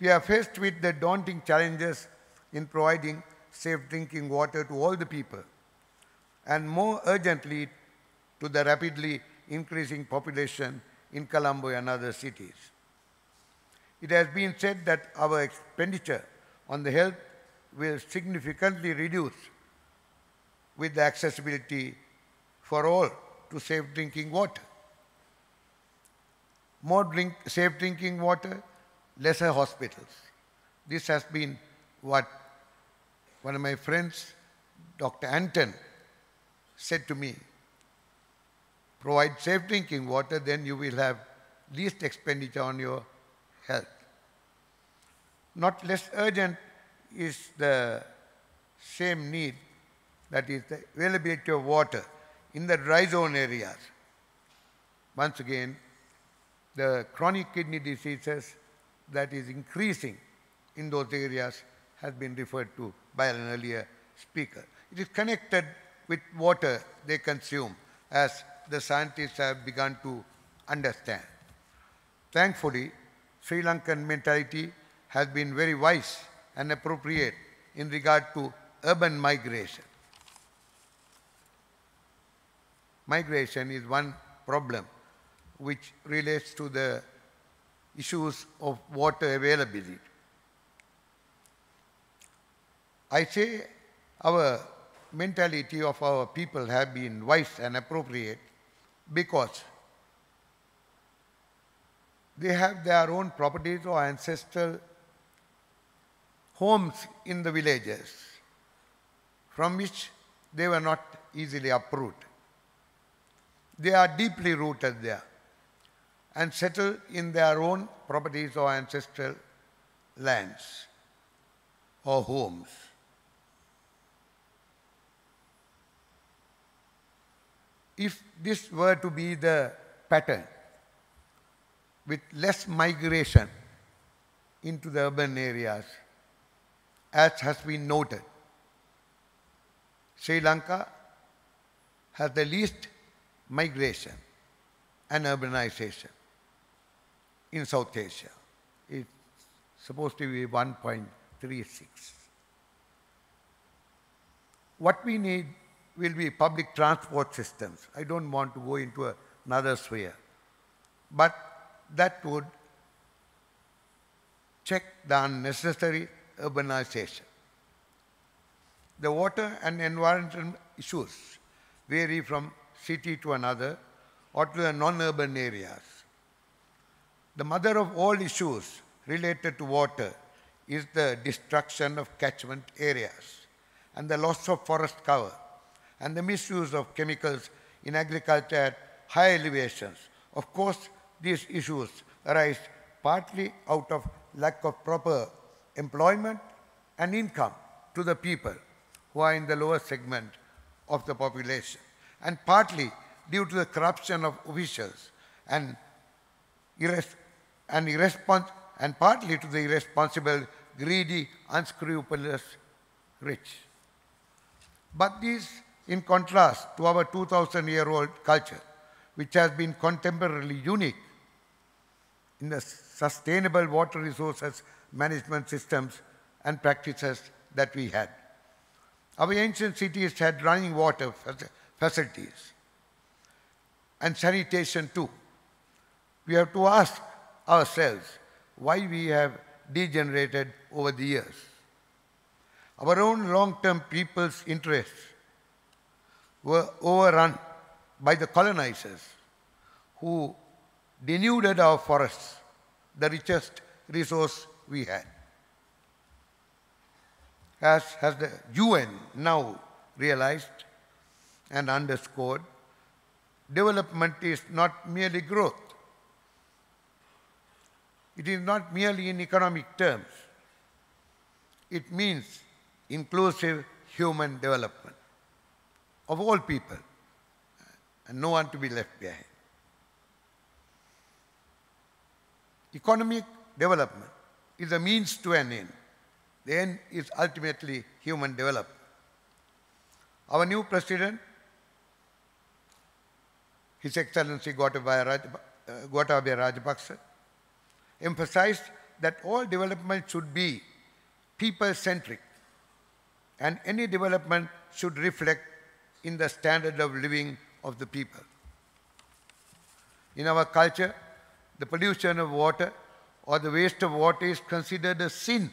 We are faced with the daunting challenges in providing safe drinking water to all the people, and more urgently to the rapidly increasing population in Colombo and other cities. It has been said that our expenditure on the health will significantly reduce with the accessibility for all to safe drinking water. More drink, safe drinking water, lesser hospitals. This has been what one of my friends, Dr. Anton, said to me, provide safe drinking water, then you will have least expenditure on your health. Not less urgent is the same need, that is the availability of water in the dry zone areas. Once again, the chronic kidney diseases that is increasing in those areas has been referred to by an earlier speaker. It is connected with water they consume, as the scientists have begun to understand. Thankfully, Sri Lankan mentality has been very wise and appropriate in regard to urban migration. Migration is one problem which relates to the issues of water availability. I say our mentality of our people have been wise and appropriate because they have their own properties or ancestral homes in the villages from which they were not easily uprooted. They are deeply rooted there and settled in their own properties or ancestral lands or homes. If this were to be the pattern, with less migration into the urban areas, as has been noted, Sri Lanka has the least migration and urbanization in South Asia. It's supposed to be 1.36. What we need will be public transport systems. I don't want to go into another sphere. But that would check the unnecessary urbanization. The water and environmental issues vary from city to another or to the non-urban areas. The mother of all issues related to water is the destruction of catchment areas and the loss of forest cover and the misuse of chemicals in agriculture at high elevations. Of course, these issues arise partly out of lack of proper employment and income to the people who are in the lower segment of the population, and partly due to the corruption of officials and, irres and, irrespons and partly to the irresponsible, greedy, unscrupulous rich. But these in contrast to our 2,000 year old culture, which has been contemporarily unique in the sustainable water resources management systems and practices that we had. Our ancient cities had running water facilities and sanitation too. We have to ask ourselves why we have degenerated over the years. Our own long-term people's interests were overrun by the colonizers who denuded our forests, the richest resource we had. As has the UN now realized and underscored, development is not merely growth. It is not merely in economic terms. It means inclusive human development of all people and no one to be left behind. Economic development is a means to an end. The end is ultimately human development. Our new president, His Excellency uh, Gotabaya Rajapaksa, emphasized that all development should be people-centric and any development should reflect in the standard of living of the people. In our culture, the pollution of water or the waste of water is considered a sin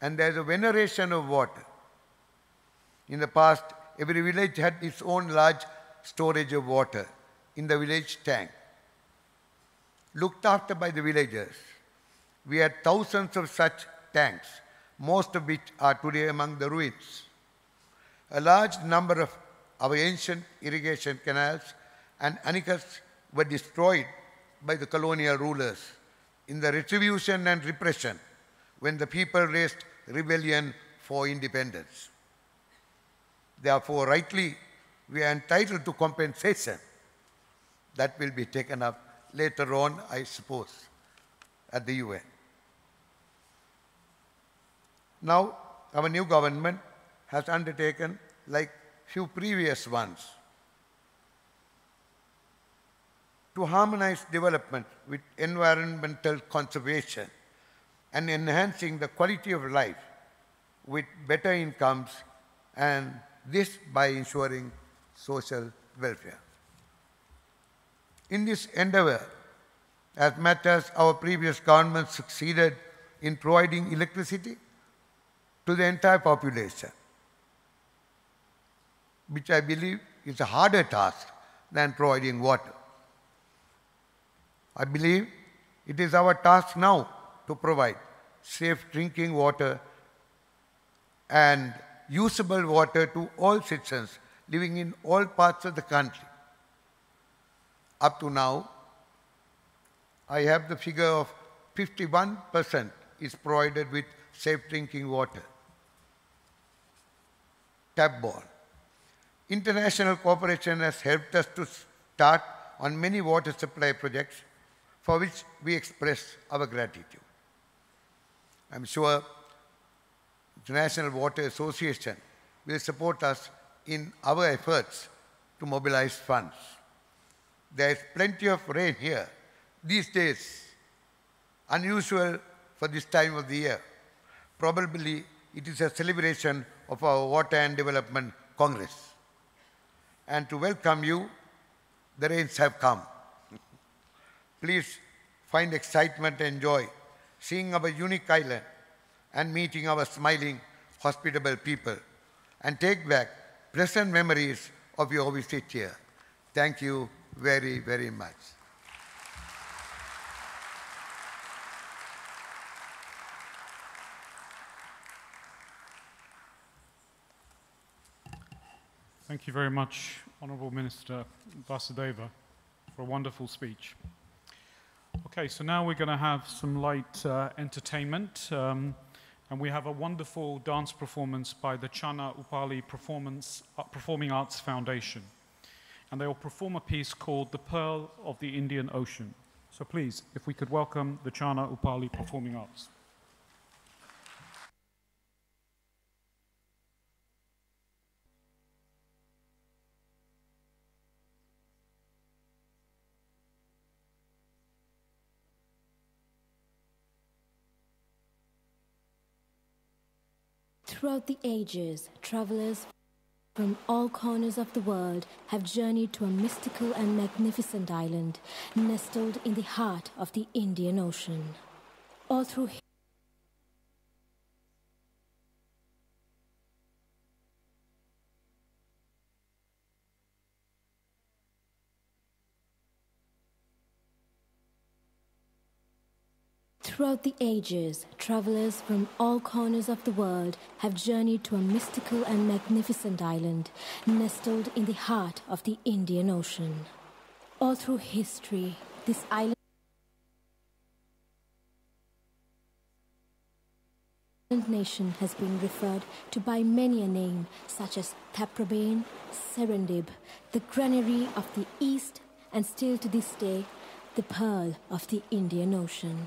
and there is a veneration of water. In the past, every village had its own large storage of water in the village tank looked after by the villagers. We had thousands of such tanks, most of which are today among the ruins. A large number of our ancient irrigation canals and anikas were destroyed by the colonial rulers in the retribution and repression when the people raised rebellion for independence. Therefore, rightly, we are entitled to compensation that will be taken up later on, I suppose, at the UN. Now, our new government has undertaken, like few previous ones, to harmonize development with environmental conservation and enhancing the quality of life with better incomes and this by ensuring social welfare. In this endeavor, as much as our previous government succeeded in providing electricity to the entire population, which I believe is a harder task than providing water. I believe it is our task now to provide safe drinking water and usable water to all citizens living in all parts of the country. Up to now, I have the figure of 51% is provided with safe drinking water. Tap borne. International cooperation has helped us to start on many water supply projects for which we express our gratitude. I'm sure the National Water Association will support us in our efforts to mobilize funds. There is plenty of rain here. These days, unusual for this time of the year. Probably it is a celebration of our Water and Development Congress. And to welcome you, the rains have come. Please find excitement and joy seeing our unique island and meeting our smiling, hospitable people and take back pleasant memories of your visit here. Thank you very, very much. Thank you very much, Honourable Minister Vasudeva, for a wonderful speech. Okay, so now we're going to have some light uh, entertainment. Um, and we have a wonderful dance performance by the Channa Upali Performance, uh, Performing Arts Foundation and they will perform a piece called The Pearl of the Indian Ocean. So please, if we could welcome the Channa Upali Performing Arts. Throughout the ages, travelers from all corners of the world have journeyed to a mystical and magnificent island nestled in the heart of the Indian Ocean. All through Throughout the ages, travelers from all corners of the world have journeyed to a mystical and magnificent island nestled in the heart of the Indian Ocean. All through history, this island nation has been referred to by many a name, such as Taprobane, Serendib, the granary of the East, and still to this day, the pearl of the Indian Ocean.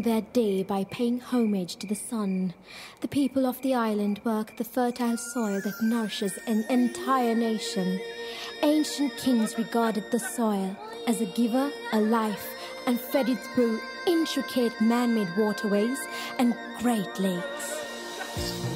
Their day by paying homage to the sun, the people of the island work the fertile soil that nourishes an entire nation. Ancient kings regarded the soil as a giver, a life, and fed it through intricate man made waterways and great lakes.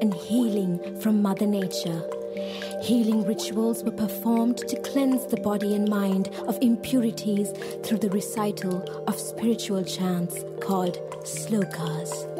And healing from Mother Nature. Healing rituals were performed to cleanse the body and mind of impurities through the recital of spiritual chants called slokas.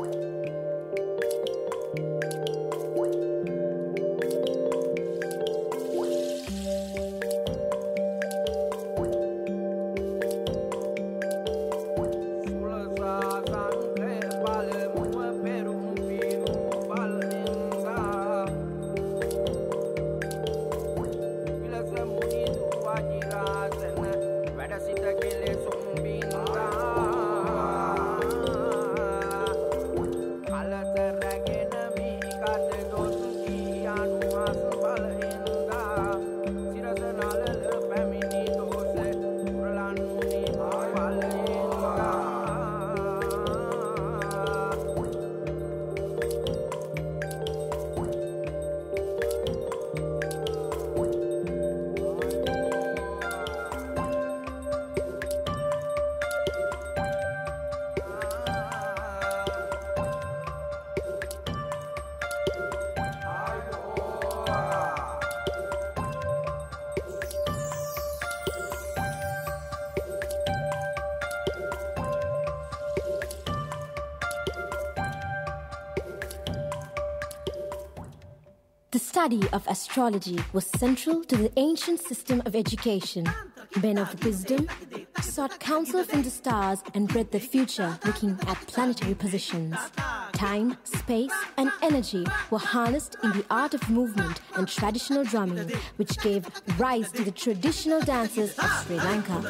study of astrology was central to the ancient system of education. Men of wisdom sought counsel from the stars and read the future looking at planetary positions. Time, space, and energy were harnessed in the art of movement and traditional drumming, which gave rise to the traditional dances of Sri Lanka.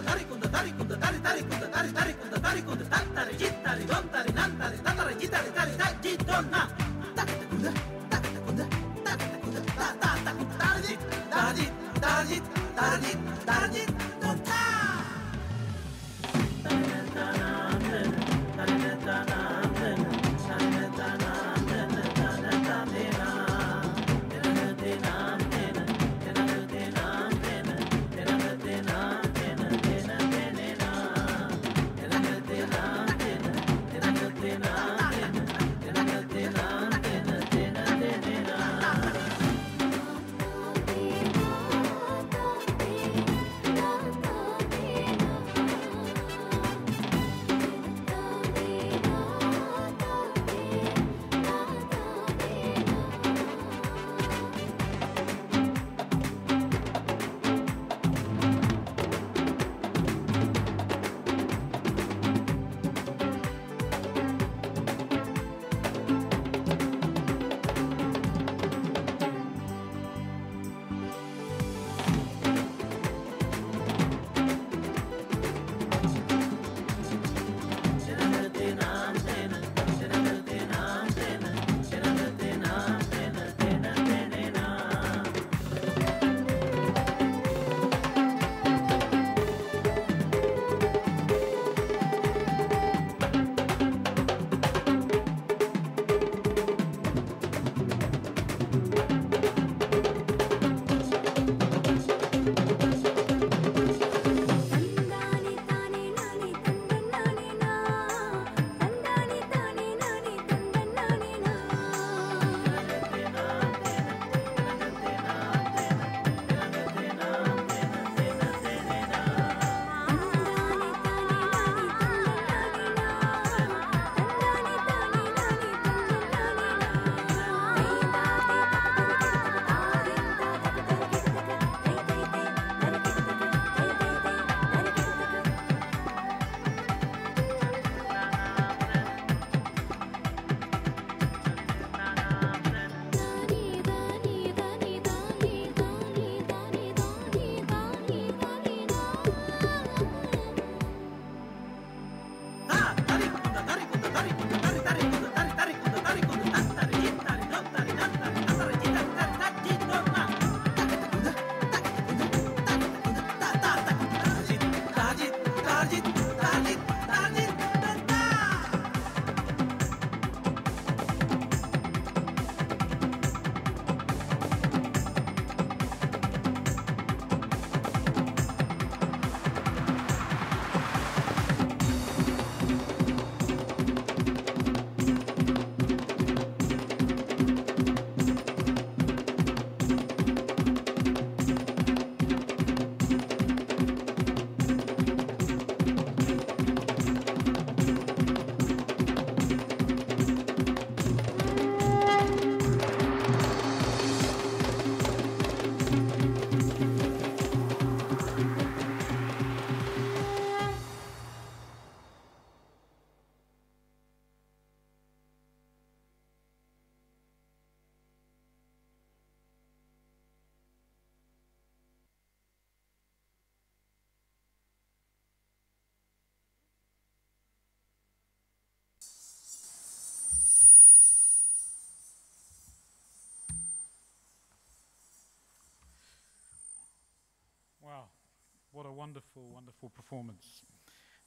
What a wonderful, wonderful performance.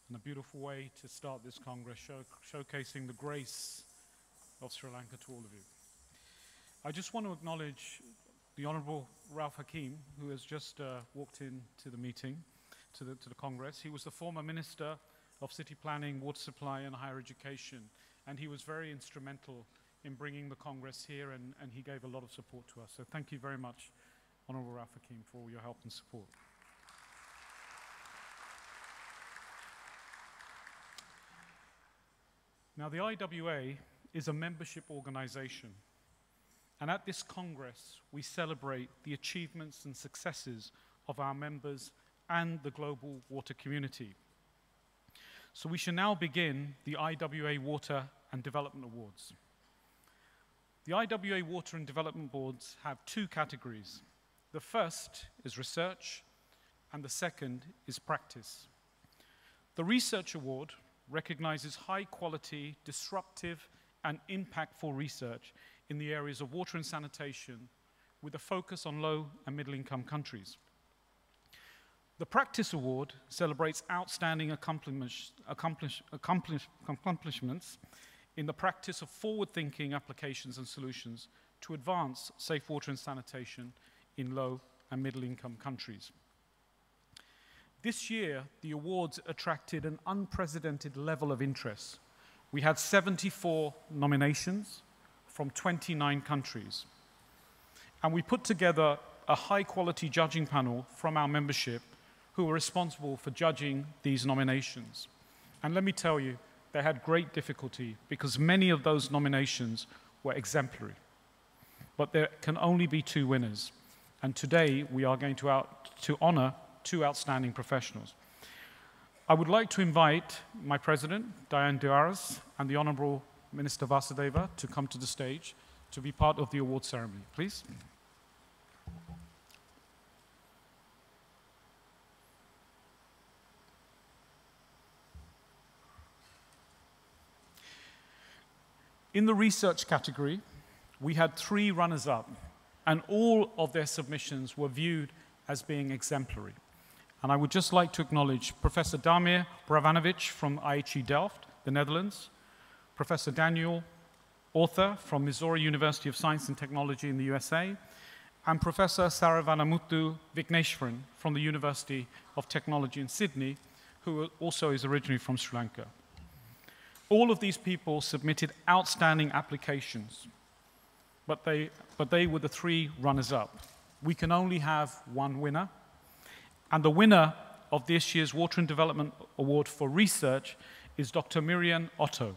And a beautiful way to start this Congress, show, showcasing the grace of Sri Lanka to all of you. I just want to acknowledge the Honorable Rauff Hakeem, who has just uh, walked into the meeting, to the, to the Congress. He was the former Minister of City Planning, Water Supply and Higher Education, and he was very instrumental in bringing the Congress here, and, and he gave a lot of support to us. So thank you very much, Honorable Rauff Hakeem, for all your help and support. Now, the IWA is a membership organization. And at this Congress, we celebrate the achievements and successes of our members and the global water community. So we shall now begin the IWA Water and Development Awards. The IWA Water and Development Boards have two categories. The first is research, and the second is practice. The Research Award recognizes high quality, disruptive, and impactful research in the areas of water and sanitation with a focus on low and middle income countries. The Practice Award celebrates outstanding accomplish, accomplish, accomplish, accomplishments in the practice of forward thinking applications and solutions to advance safe water and sanitation in low and middle income countries. This year, the awards attracted an unprecedented level of interest. We had 74 nominations from 29 countries. And we put together a high quality judging panel from our membership who were responsible for judging these nominations. And let me tell you, they had great difficulty because many of those nominations were exemplary. But there can only be two winners. And today we are going to, out, to honor two outstanding professionals. I would like to invite my president, Diane d'Arras, and the Honorable Minister Vasudeva to come to the stage to be part of the award ceremony. Please. In the research category, we had three runners up, and all of their submissions were viewed as being exemplary. And I would just like to acknowledge Professor Damir Brdjanovic from IHE Delft, the Netherlands, Professor Daniel Oerther from Missouri University of Science and Technology in the USA, and Professor Saravanamuthu Vigneswaran from the University of Technology in Sydney, who also is originally from Sri Lanka. All of these people submitted outstanding applications, but they, but they were the three runners up. We can only have one winner, and the winner of this year's Water and Development Award for Research is Dr. Miriam Otoo.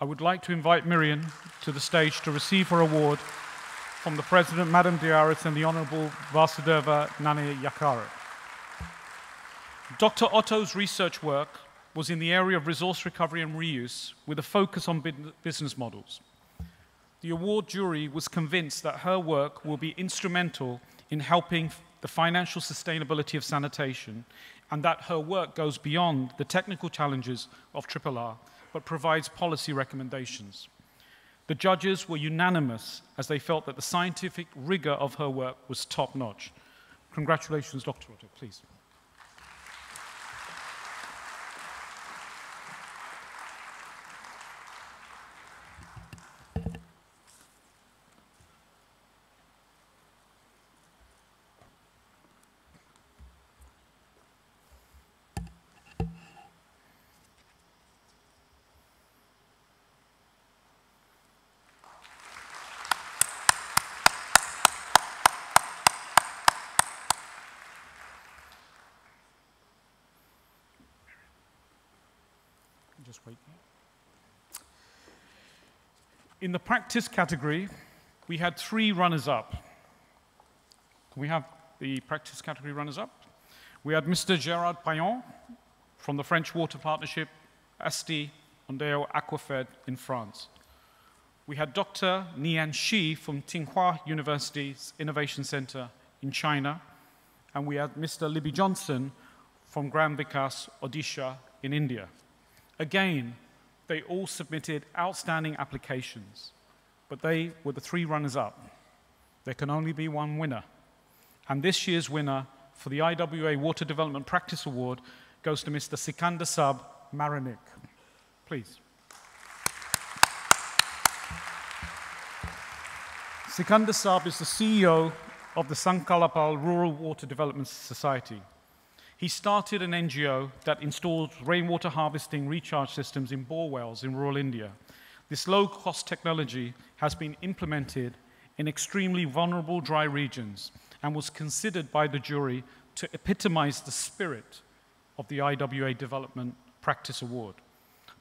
I would like to invite Miriam to the stage to receive her award from the President, Madam d'Arras, and the Honorable Vasudeva Nanayakkara. Dr. Otoo's research work was in the area of resource recovery and reuse with a focus on business models. The award jury was convinced that her work will be instrumental in helping the financial sustainability of sanitation, and that her work goes beyond the technical challenges of Triple R, but provides policy recommendations. The judges were unanimous as they felt that the scientific rigor of her work was top notch. Congratulations, Dr. Otoo, please. just wait. In the practice category, we had three runners up. Can we have the practice category runners up? We had Mr. Gerard Payen from the French water partnership Asti Ondeo Aquafed in France. We had Dr. Nian Shi from Tsinghua University's Innovation Center in China. And we had Mr. Liby Johnson from Gram Vikas, Odisha in India. Again, they all submitted outstanding applications, but they were the three runners up. There can only be one winner. And this year's winner for the IWA Water Development Practice Award goes to Mr. Sikandar Sab Maranik. Please. Sikandar Sab is the CEO of the Sankalapal Rural Water Development Society. He started an NGO that installs rainwater harvesting recharge systems in bore wells in rural India. This low cost technology has been implemented in extremely vulnerable dry regions and was considered by the jury to epitomize the spirit of the IWA Development Practice Award.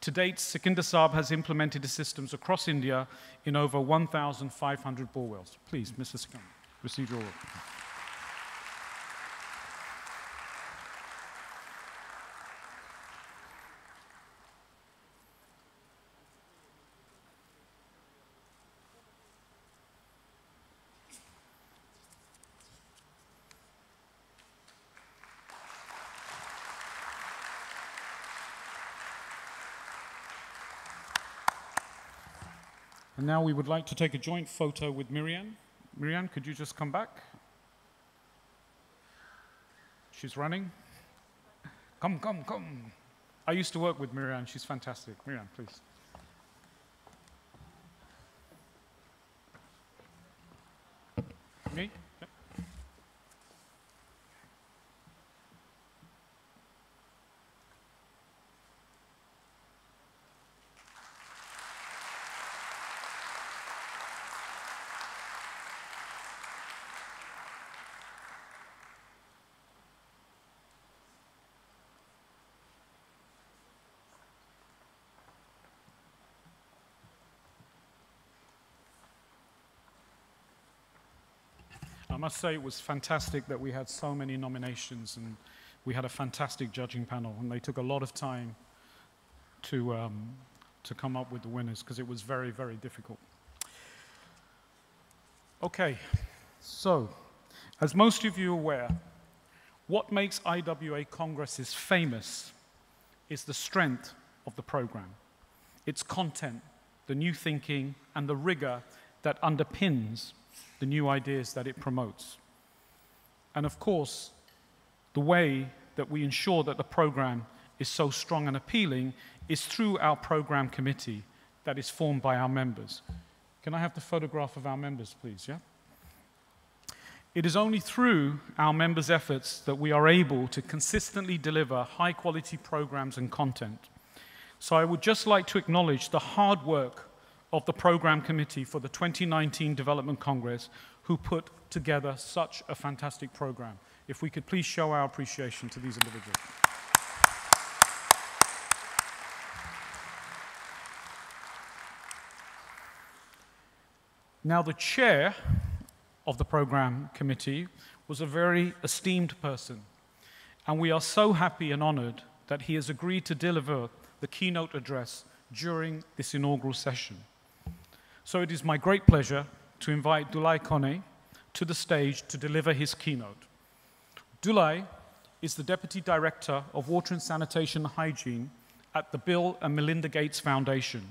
To date, Sikandar Saab has implemented the systems across India in over 1,500 bore wells. Please, Mr. Sikandar, receive And now we would like to take a joint photo with Miriam. Miriam, could you just come back? She's running. Come, come, come. I used to work with Miriam. She's fantastic. Miriam, please. Me? Yep. I must say it was fantastic that we had so many nominations and we had a fantastic judging panel and they took a lot of time to, um, to come up with the winners because it was very, very difficult. Okay, so as most of you are aware, what makes IWA Congresses famous is the strength of the program, its content, the new thinking, and the rigor that underpins the new ideas that it promotes. And of course, the way that we ensure that the program is so strong and appealing is through our program committee that is formed by our members. Can I have the photograph of our members, please? Yeah? It is only through our members' efforts that we are able to consistently deliver high quality programs and content. So I would just like to acknowledge the hard work of the program committee for the 2019 Development Congress who put together such a fantastic program. If we could please show our appreciation to these individuals. Now, the chair of the program committee was a very esteemed person, and we are so happy and honored that he has agreed to deliver the keynote address during this inaugural session. So it is my great pleasure to invite Doulaye Kone to the stage to deliver his keynote. Dulai is the Deputy Director of Water and Sanitation Hygiene at the Bill and Melinda Gates Foundation.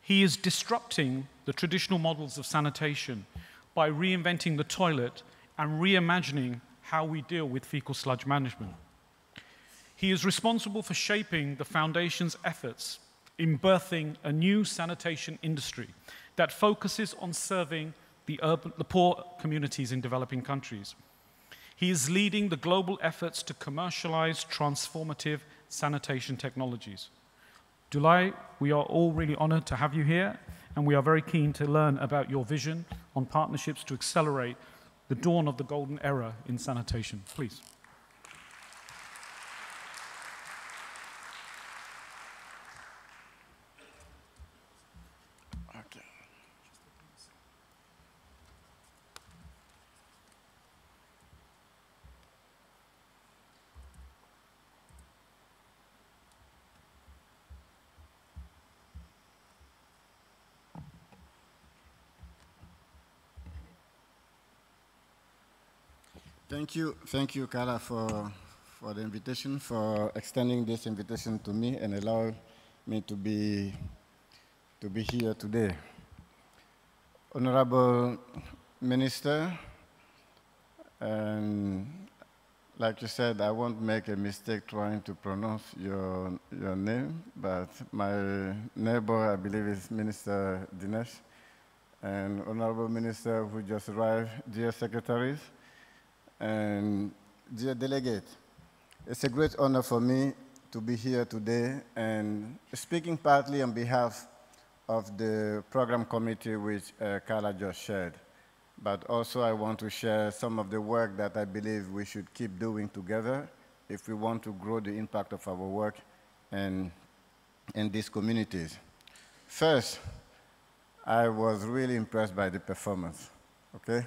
He is disrupting the traditional models of sanitation by reinventing the toilet and reimagining how we deal with fecal sludge management. He is responsible for shaping the Foundation's efforts in birthing a new sanitation industry that focuses on serving the, urban, the poor communities in developing countries. He is leading the global efforts to commercialize transformative sanitation technologies. Doulaye, we are all really honored to have you here, and we are very keen to learn about your vision on partnerships to accelerate the dawn of the golden era in sanitation. Please. Thank you, thank you, Kala, for, for the invitation, for extending this invitation to me and allow me to be, to be here today. Honorable Minister and like you said, I won't make a mistake trying to pronounce your, your name, but my neighbor, I believe, is Minister Dinesh, and Honorable Minister who just arrived, dear secretaries, and dear delegate. It's a great honor for me to be here today and speaking partly on behalf of the program committee which uh, Kala just shared. But also I want to share some of the work that I believe we should keep doing together if we want to grow the impact of our work in, in these communities. First, I was really impressed by the performance, okay?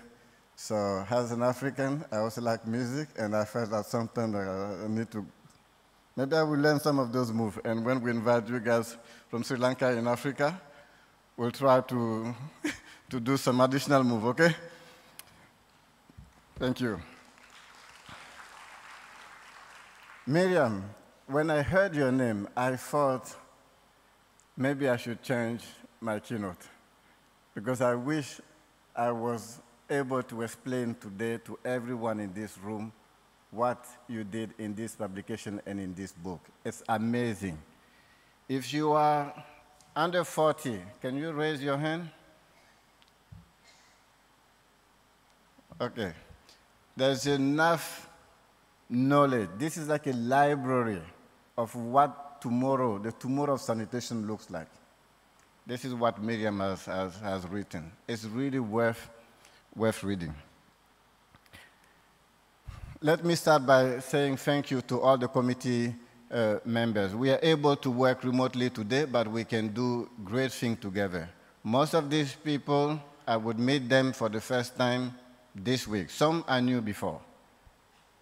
So as an African, I also like music, and I felt that sometimes I need to, maybe I will learn some of those moves. And when we invite you guys from Sri Lanka in Africa, we'll try to, to do some additional move, okay? Thank you. Miriam, when I heard your name, I thought maybe I should change my keynote because I wish I was able to explain today to everyone in this room what you did in this publication and in this book. It's amazing. If you are under 40, can you raise your hand? Okay. There's enough knowledge. This is like a library of what tomorrow, the tomorrow of sanitation looks like. This is what Miriam has, has, has written. It's really worth worth reading. Let me start by saying thank you to all the committee uh, members. We are able to work remotely today, but we can do great things together. Most of these people, I would meet them for the first time this week. Some I knew before.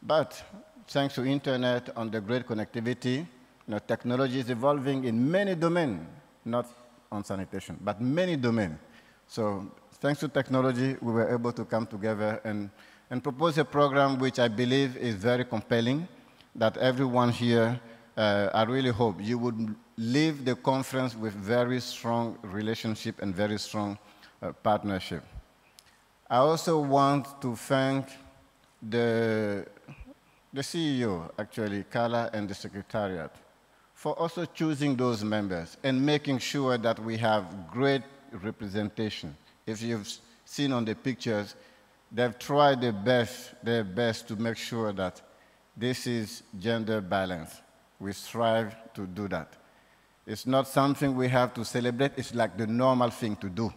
But thanks to internet and the great connectivity, you know, technology is evolving in many domains, not on sanitation, but many domains. So thanks to technology, we were able to come together and, and propose a program which I believe is very compelling, that everyone here, uh, I really hope you would leave the conference with very strong relationship and very strong uh, partnership. I also want to thank the, the CEO, actually, Kala, and the Secretariat, for also choosing those members and making sure that we have great representation if you've seen on the pictures, they've tried their best, their best to make sure that this is gender balance. We strive to do that. It's not something we have to celebrate, it's like the normal thing to do.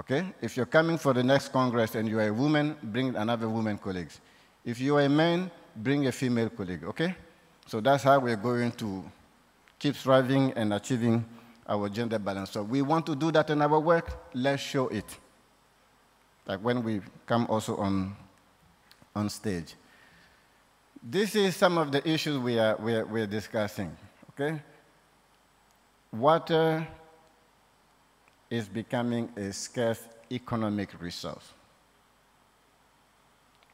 Okay? If you're coming for the next Congress and you're a woman, bring another woman colleague. If you're a man, bring a female colleague, okay? So that's how we're going to keep striving and achieving our gender balance. So we want to do that in our work, let's show it. Like when we come also on, on stage. This is some of the issues we are, we are, we are discussing, okay? Water is becoming a scarce economic resource.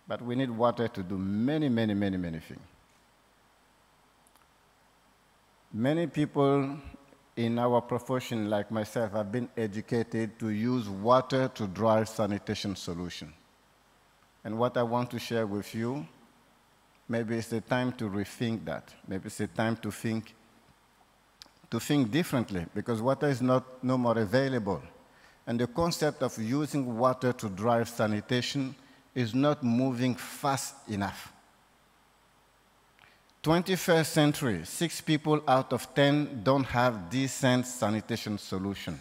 But we need water to do many, many, many, many things. Many people in our profession, like myself, have been educated to use water to drive sanitation solution. And what I want to share with you, maybe it's the time to rethink that. Maybe it's the time to think, to think differently, because water is not no more available. And the concept of using water to drive sanitation is not moving fast enough. 21st century, six people out of 10 don't have decent sanitation solution.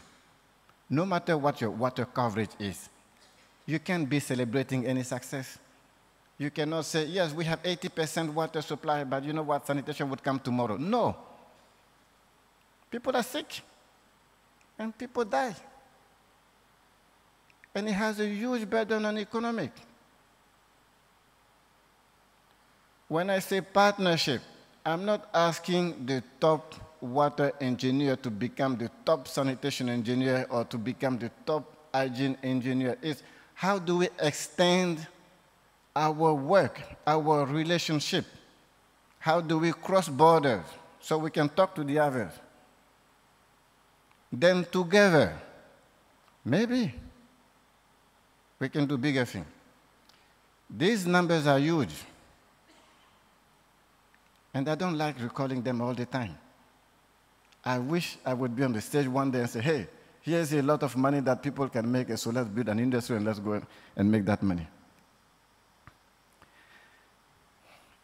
No matter what your water coverage is, you can't be celebrating any success. You cannot say, yes, we have 80% water supply, but you know what, sanitation would come tomorrow. No. People are sick, and people die. And it has a huge burden on economic. When I say partnership, I'm not asking the top water engineer to become the top sanitation engineer or to become the top hygiene engineer. It's how do we extend our work, our relationship? How do we cross borders so we can talk to the others? Then together, maybe we can do bigger things. These numbers are huge. And I don't like recalling them all the time. I wish I would be on the stage one day and say, hey, here's a lot of money that people can make, so let's build an industry and let's go and make that money.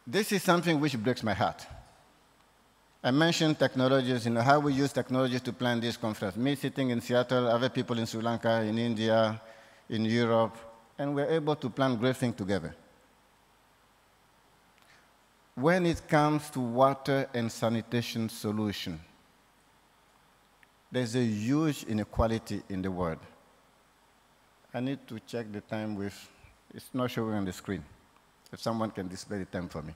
This is something which breaks my heart. I mentioned technologies, you know, how we use technologies to plan this conference. Me sitting in Seattle, other people in Sri Lanka, in India, in Europe, and we're able to plan great things together. When it comes to water and sanitation solution, there's a huge inequality in the world. I need to check the time with, it's not showing on the screen. If someone can display the time for me.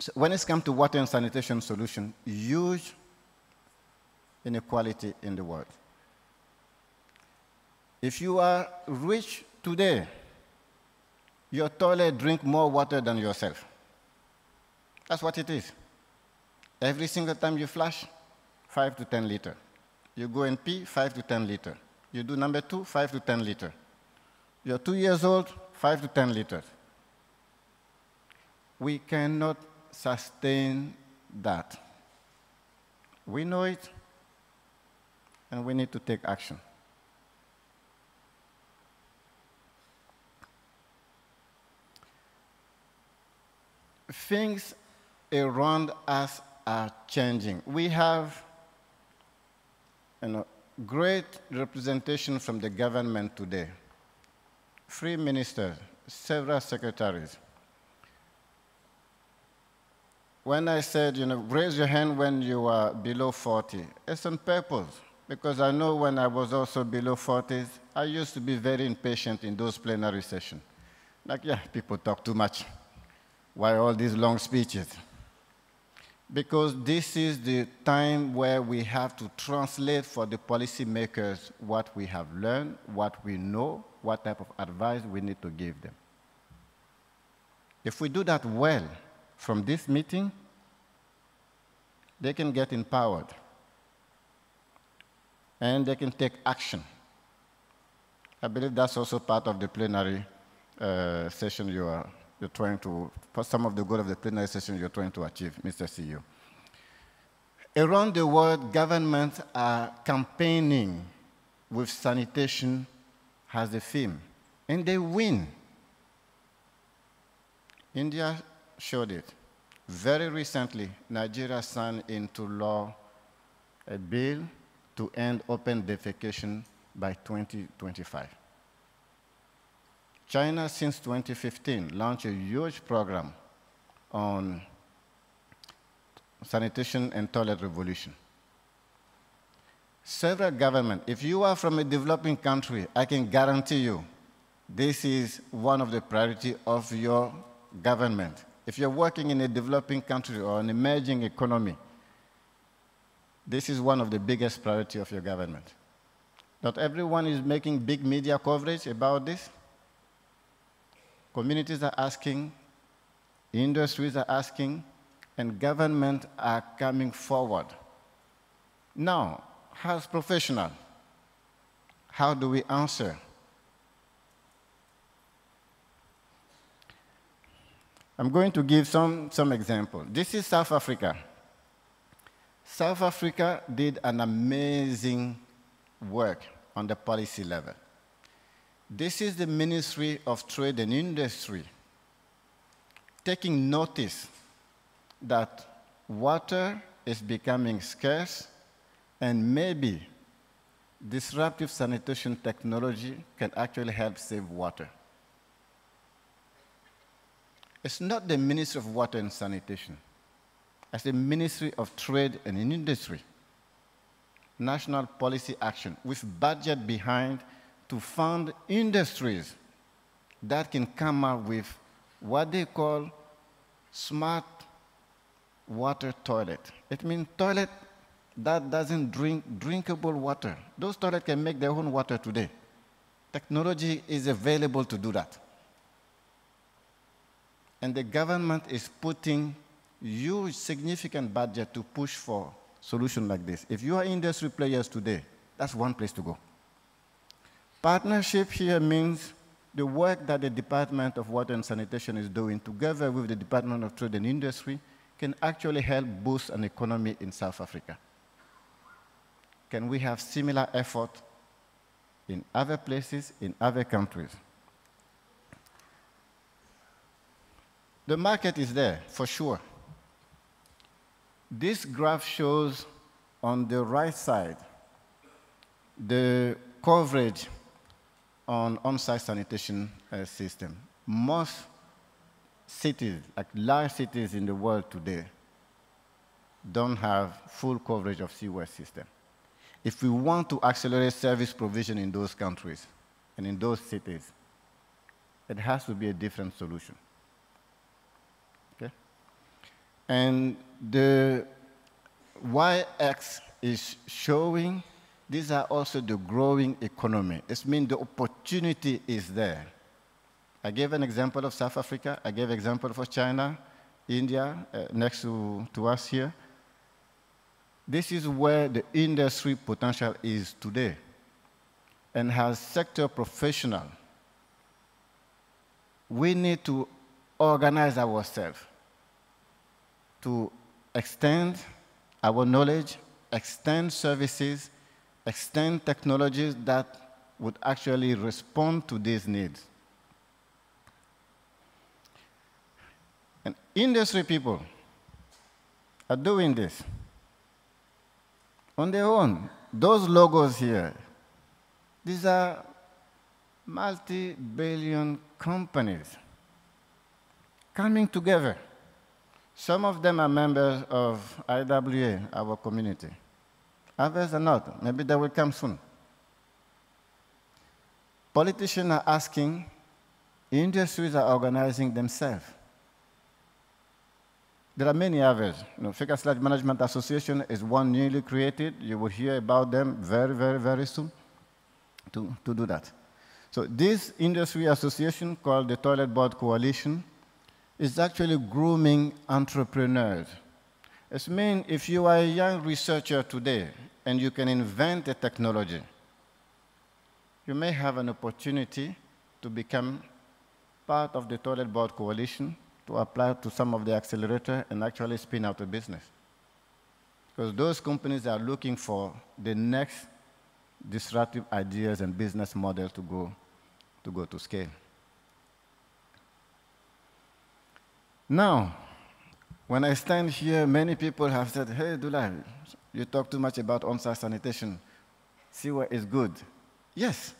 So when it comes to water and sanitation solution, huge inequality in the world. If you are rich today, your toilet drink more water than yourself. That's what it is. Every single time you flush, 5 to 10 liter. You go and pee, 5 to 10 liter. You do number two, 5 to 10 liter. You're two years old, 5 to 10 liters we cannot sustain that. We know it, and we need to take action. Things around us are changing. We have you know, great representation from the government today. Three ministers, several secretaries. When I said, you know, raise your hand when you are below 40, it's on purpose. Because I know when I was also below 40s, I used to be very impatient in those plenary sessions. Like, yeah, people talk too much. Why all these long speeches? Because this is the time where we have to translate for the policymakers what we have learned, what we know, what type of advice we need to give them. If we do that well, from this meeting, they can get empowered and they can take action. I believe that's also part of the plenary uh, session you are you're trying to, some of the goal of the plenary session you're trying to achieve, Mr. CEO. Around the world, governments are campaigning with sanitation as a theme, and they win. India showed it. Very recently, Nigeria signed into law a bill to end open defecation by 2025. China, since 2015, launched a huge program on sanitation and toilet revolution. Several governments, if you are from a developing country, I can guarantee you this is one of the priorities of your government. If you're working in a developing country or an emerging economy, this is one of the biggest priority of your government. Not everyone is making big media coverage about this. Communities are asking, industries are asking, and government are coming forward. Now, as professional, how do we answer? I'm going to give some, some example. This is South Africa. South Africa did an amazing work on the policy level. This is the Ministry of Trade and Industry taking notice that water is becoming scarce and maybe disruptive sanitation technology can actually help save water. It's not the Ministry of Water and Sanitation. It's the Ministry of Trade and Industry. National policy action with budget behind to fund industries that can come up with what they call smart water toilet. It means toilet that doesn't drink drinkable water. Those toilets can make their own water today. Technology is available to do that. And the government is putting huge, significant budget to push for solutions like this. If you are industry players today, that's one place to go. Partnership here means the work that the Department of Water and Sanitation is doing together with the Department of Trade and Industry can actually help boost an economy in South Africa? Can we have similar effort in other places, in other countries? The market is there, for sure. This graph shows on the right side the coverage on on-site sanitation uh, system. Most cities, like large cities in the world today, don't have full coverage of sewer system. If we want to accelerate service provision in those countries and in those cities, it has to be a different solution. And the y-x is showing these are also the growing economy. It means the opportunity is there. I gave an example of South Africa. I gave example for China, India, uh, next to, to us here. This is where the industry potential is today. And as sector professional, we need to organize ourselves to extend our knowledge, extend services, extend technologies that would actually respond to these needs. And industry people are doing this on their own. Those logos here, these are multi-billion companies coming together some of them are members of IWA, our community. Others are not. Maybe they will come soon. Politicians are asking, industries are organizing themselves. There are many others. You know, Fecal Sludge Management Association is one newly created. You will hear about them very, very, very soon to, to do that. So this industry association called the Toilet Board Coalition is actually grooming entrepreneurs. It means if you are a young researcher today and you can invent a technology, you may have an opportunity to become part of the Toilet Board Coalition to apply to some of the accelerator and actually spin out a business. Because those companies are looking for the next disruptive ideas and business model to go to, go to scale. Now, when I stand here, many people have said, hey, Doulaye, you talk too much about on-site sanitation. Sewer is good. Yes,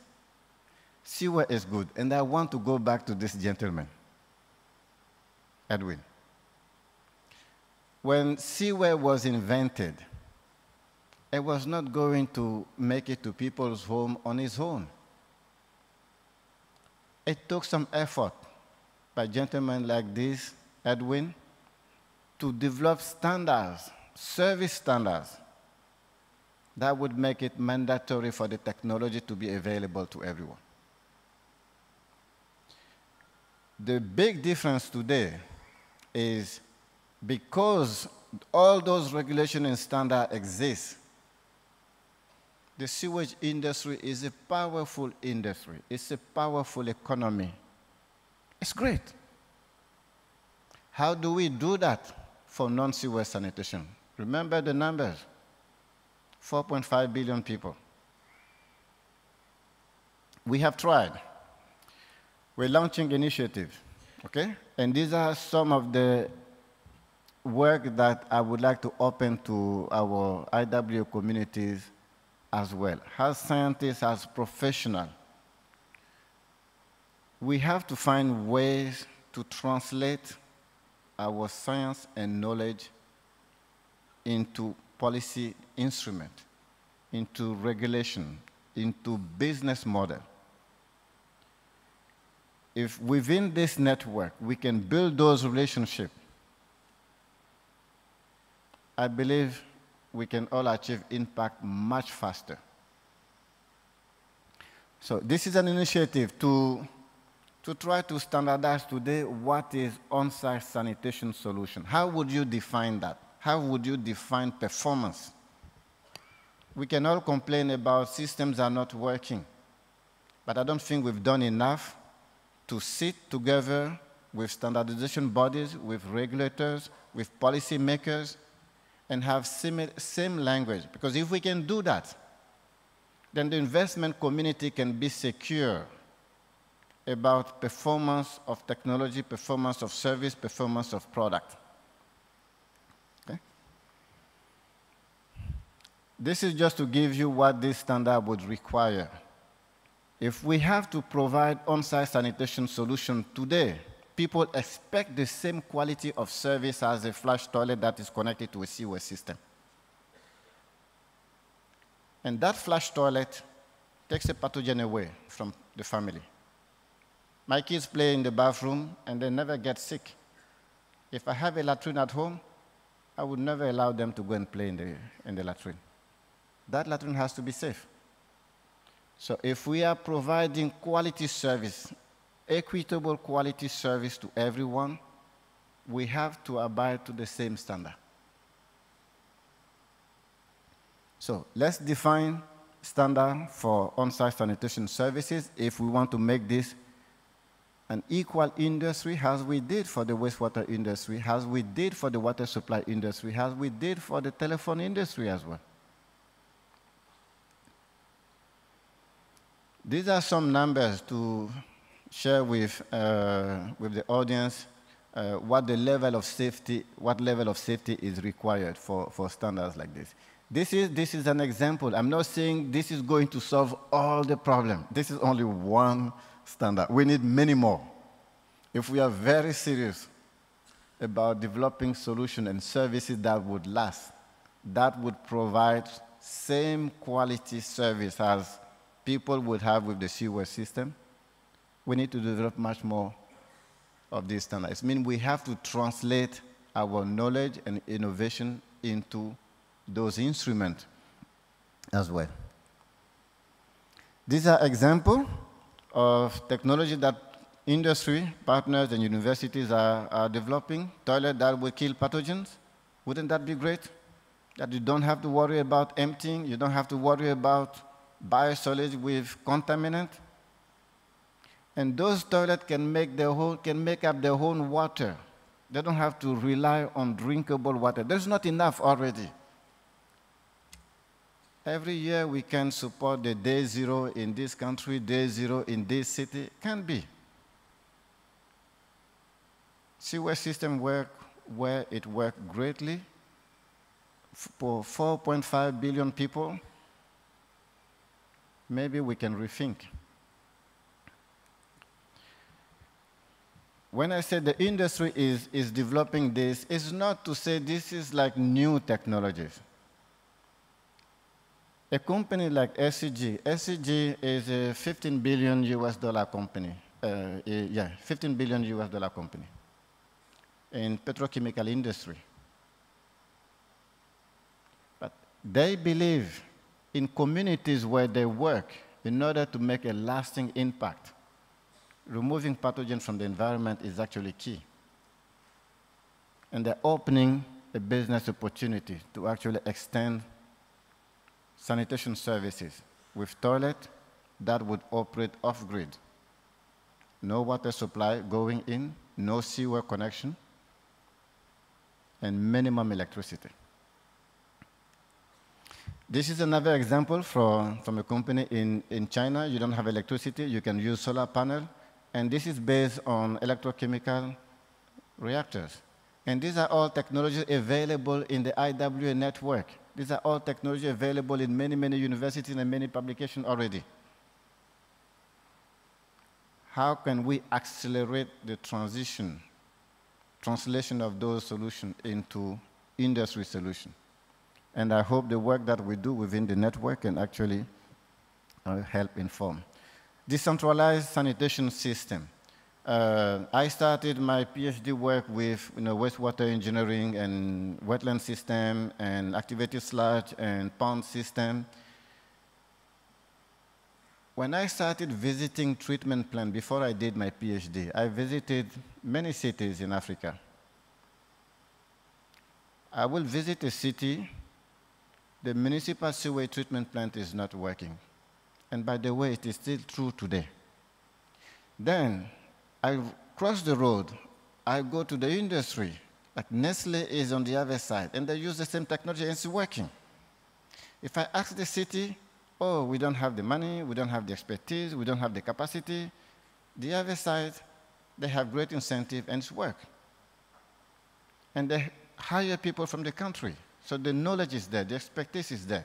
sewer is good. And I want to go back to this gentleman, Edwin. When sewer was invented, it was not going to make it to people's home on its own. It took some effort by gentlemen like this Edwin, to develop standards, service standards, that would make it mandatory for the technology to be available to everyone. The big difference today is because all those regulations and standards exist, the sewage industry is a powerful industry. It's a powerful economy. It's great. How do we do that for non-sewer sanitation? Remember the numbers, 4.5 billion people. We have tried. We're launching initiatives, okay? And these are some of the work that I would like to open to our IW communities as well. As scientists, as professionals, we have to find ways to translate our science and knowledge into policy instrument, into regulation, into business model. If within this network we can build those relationships, I believe we can all achieve impact much faster. So this is an initiative to to try to standardize today what is on-site sanitation solution. How would you define that? How would you define performance? We can all complain about systems are not working, but I don't think we've done enough to sit together with standardization bodies, with regulators, with policymakers, and have same language. Because if we can do that, then the investment community can be secure about performance of technology, performance of service, performance of product. Okay? This is just to give you what this standard would require. If we have to provide on-site sanitation solution today, people expect the same quality of service as a flush toilet that is connected to a sewer system. And that flush toilet takes a pathogen away from the family. My kids play in the bathroom and they never get sick. If I have a latrine at home, I would never allow them to go and play in the, in the latrine. That latrine has to be safe. So if we are providing quality service equitable quality service to everyone, we have to abide to the same standard. So let's define standard for on-site sanitation services if we want to make this an equal industry as we did for the wastewater industry, as we did for the water supply industry, as we did for the telephone industry as well. These are some numbers to share with, uh, with the audience uh, what the level of safety, what level of safety is required for, for standards like this. This is, this is an example. I'm not saying this is going to solve all the problem. This is only one standard. We need many more. If we are very serious about developing solutions and services that would last, that would provide same quality service as people would have with the sewer system, we need to develop much more of these standards. I mean, we have to translate our knowledge and innovation into those instruments as well. These are examples of technology that industry partners and universities are, are developing. Toilet that will kill pathogens. Wouldn't that be great? That you don't have to worry about emptying, you don't have to worry about biosolids with contaminant. And those toilets can make, their whole, can make up their own water. They don't have to rely on drinkable water. There's not enough already. Every year we can support the day zero in this country, day zero in this city. Can be. See where system work where it worked greatly for 4.5 billion people. Maybe we can rethink. when I say the industry is, is developing this, it's not to say this is like new technologies. A company like SCG, SCG is a 15 billion US dollar company. Uh, yeah, 15 billion US dollar company in petrochemical industry. But they believe in communities where they work in order to make a lasting impact removing pathogens from the environment is actually key. And they're opening a business opportunity to actually extend sanitation services with toilet that would operate off-grid. No water supply going in, no sewer connection, and minimum electricity. This is another example from, from a company in, in China. You don't have electricity, you can use solar panel and this is based on electrochemical reactors. And these are all technologies available in the IWA network. These are all technology available in many, many universities and many publications already. How can we accelerate the transition, translation of those solutions into industry solutions? And I hope the work that we do within the network can actually uh, help inform. Decentralized sanitation system. Uh, I started my PhD work with you know, wastewater engineering and wetland system and activated sludge and pond system. When I started visiting treatment plant before I did my PhD, I visited many cities in Africa. I will visit a city, the municipal sewage treatment plant is not working. And by the way, it is still true today. Then I, cross the road, I go to the industry, like Nestle is on the other side, and they use the same technology and it's working. If I ask the city, oh, we don't have the money, we don't have the expertise, we don't have the capacity, the other side, they have great incentive and it's work. And they hire people from the country. So the knowledge is there, the expertise is there.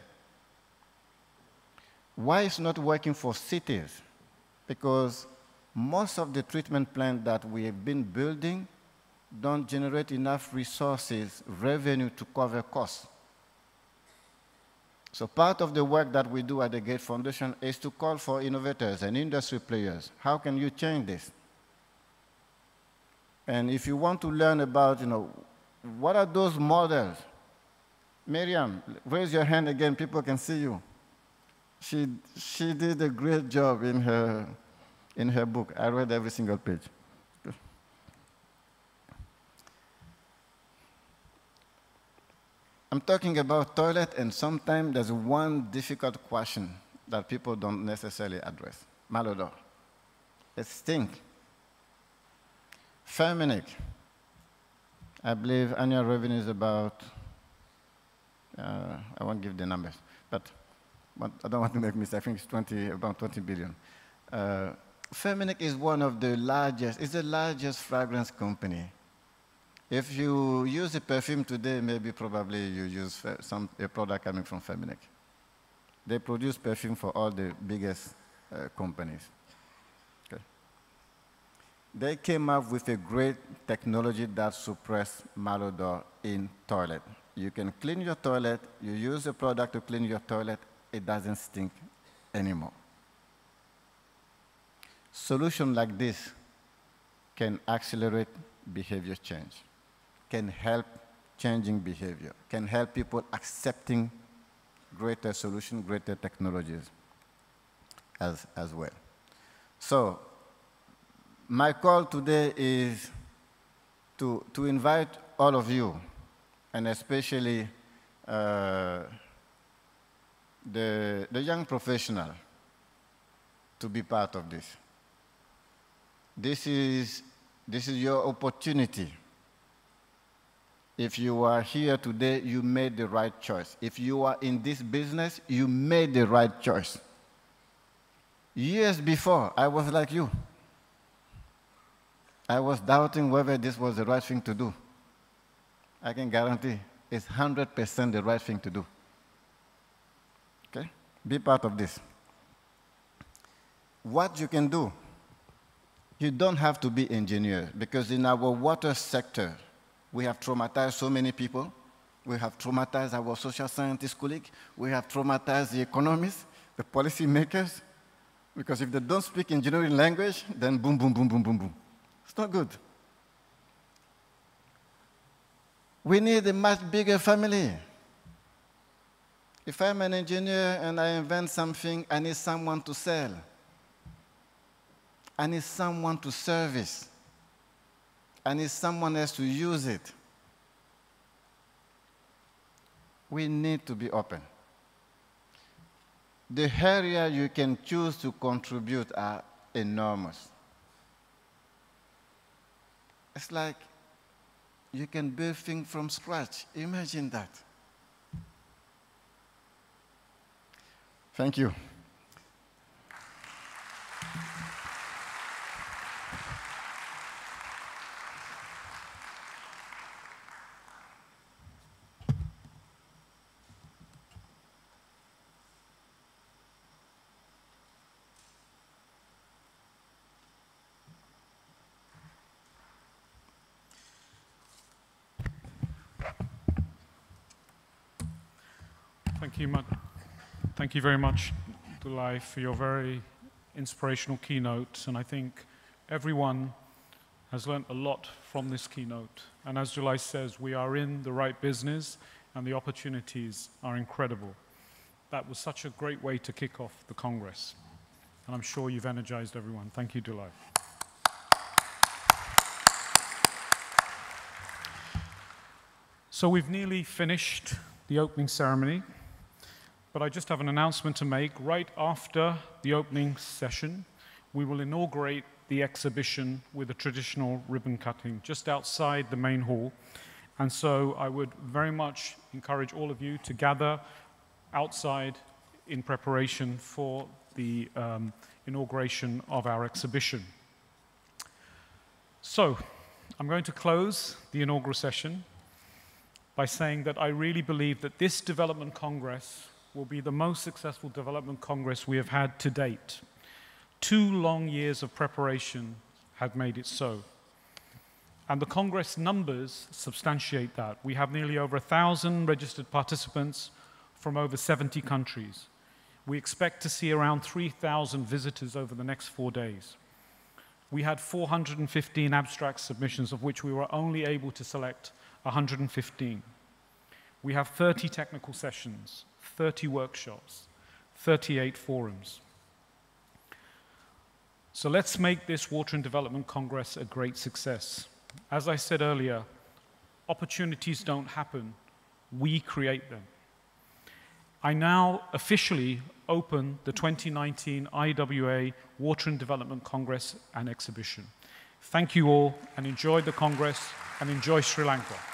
Why it's not working for cities? Because most of the treatment plants that we have been building don't generate enough resources, revenue to cover costs. So part of the work that we do at the Gate Foundation is to call for innovators and industry players. How can you change this? And if you want to learn about, you know, what are those models? Miriam, raise your hand again, people can see you. She, she did a great job in her in her book. I read every single page. I'm talking about toilet, and sometimes there's one difficult question that people don't necessarily address. Malodor. It stink. Firmenich. I believe annual revenue is about, uh, I won't give the numbers, but, but I don't want to make mistakes. I think it's 20, about 20 billion. Uh, Firmenich is one of the largest, it's the largest fragrance company. If you use a perfume today, maybe probably you use some, a product coming from Firmenich. They produce perfume for all the biggest uh, companies. Okay. They came up with a great technology that suppresses malodor in toilet. You can clean your toilet, you use a product to clean your toilet, it doesn't stink anymore. Solution like this can accelerate behavior change, can help changing behavior, can help people accepting greater solution, greater technologies as, as well. So my call today is to, to invite all of you, and especially uh, the, the young professional, to be part of this. This is, this is your opportunity. If you are here today, you made the right choice. If you are in this business, you made the right choice. Years before, I was like you. I was doubting whether this was the right thing to do. I can guarantee it's 100% the right thing to do. Okay? Be part of this. What you can do you don't have to be engineer because in our water sector, we have traumatized so many people. We have traumatized our social scientist colleagues. We have traumatized the economists, the policy makers. Because if they don't speak engineering language, then boom, boom, boom, boom, boom, boom. It's not good. We need a much bigger family. If I'm an engineer and I invent something, I need someone to sell. I need someone to service. I need someone else to use it. We need to be open. The area you can choose to contribute are enormous. It's like you can build things from scratch. Imagine that. Thank you. Thank you, thank you very much, Doulaye, for your very inspirational keynote. And I think everyone has learnt a lot from this keynote. And as Doulaye says, we are in the right business and the opportunities are incredible. That was such a great way to kick off the Congress. And I'm sure you've energized everyone. Thank you, Doulaye. So we've nearly finished the opening ceremony. But I just have an announcement to make. Right after the opening session, we will inaugurate the exhibition with a traditional ribbon cutting just outside the main hall. And so I would very much encourage all of you to gather outside in preparation for the um, inauguration of our exhibition. So, I'm going to close the inaugural session by saying that I really believe that this Development Congress will be the most successful Development Congress we have had to date. Two long years of preparation have made it so. And the Congress numbers substantiate that. We have nearly over 1,000 registered participants from over 70 countries. We expect to see around 3,000 visitors over the next four days. We had 415 abstract submissions, of which we were only able to select 115. We have 30 technical sessions, 30 workshops, 38 forums. So let's make this Water and Development Congress a great success. As I said earlier, opportunities don't happen, we create them. I now officially open the 2019 IWA Water and Development Congress and Exhibition. Thank you all and enjoy the Congress and enjoy Sri Lanka.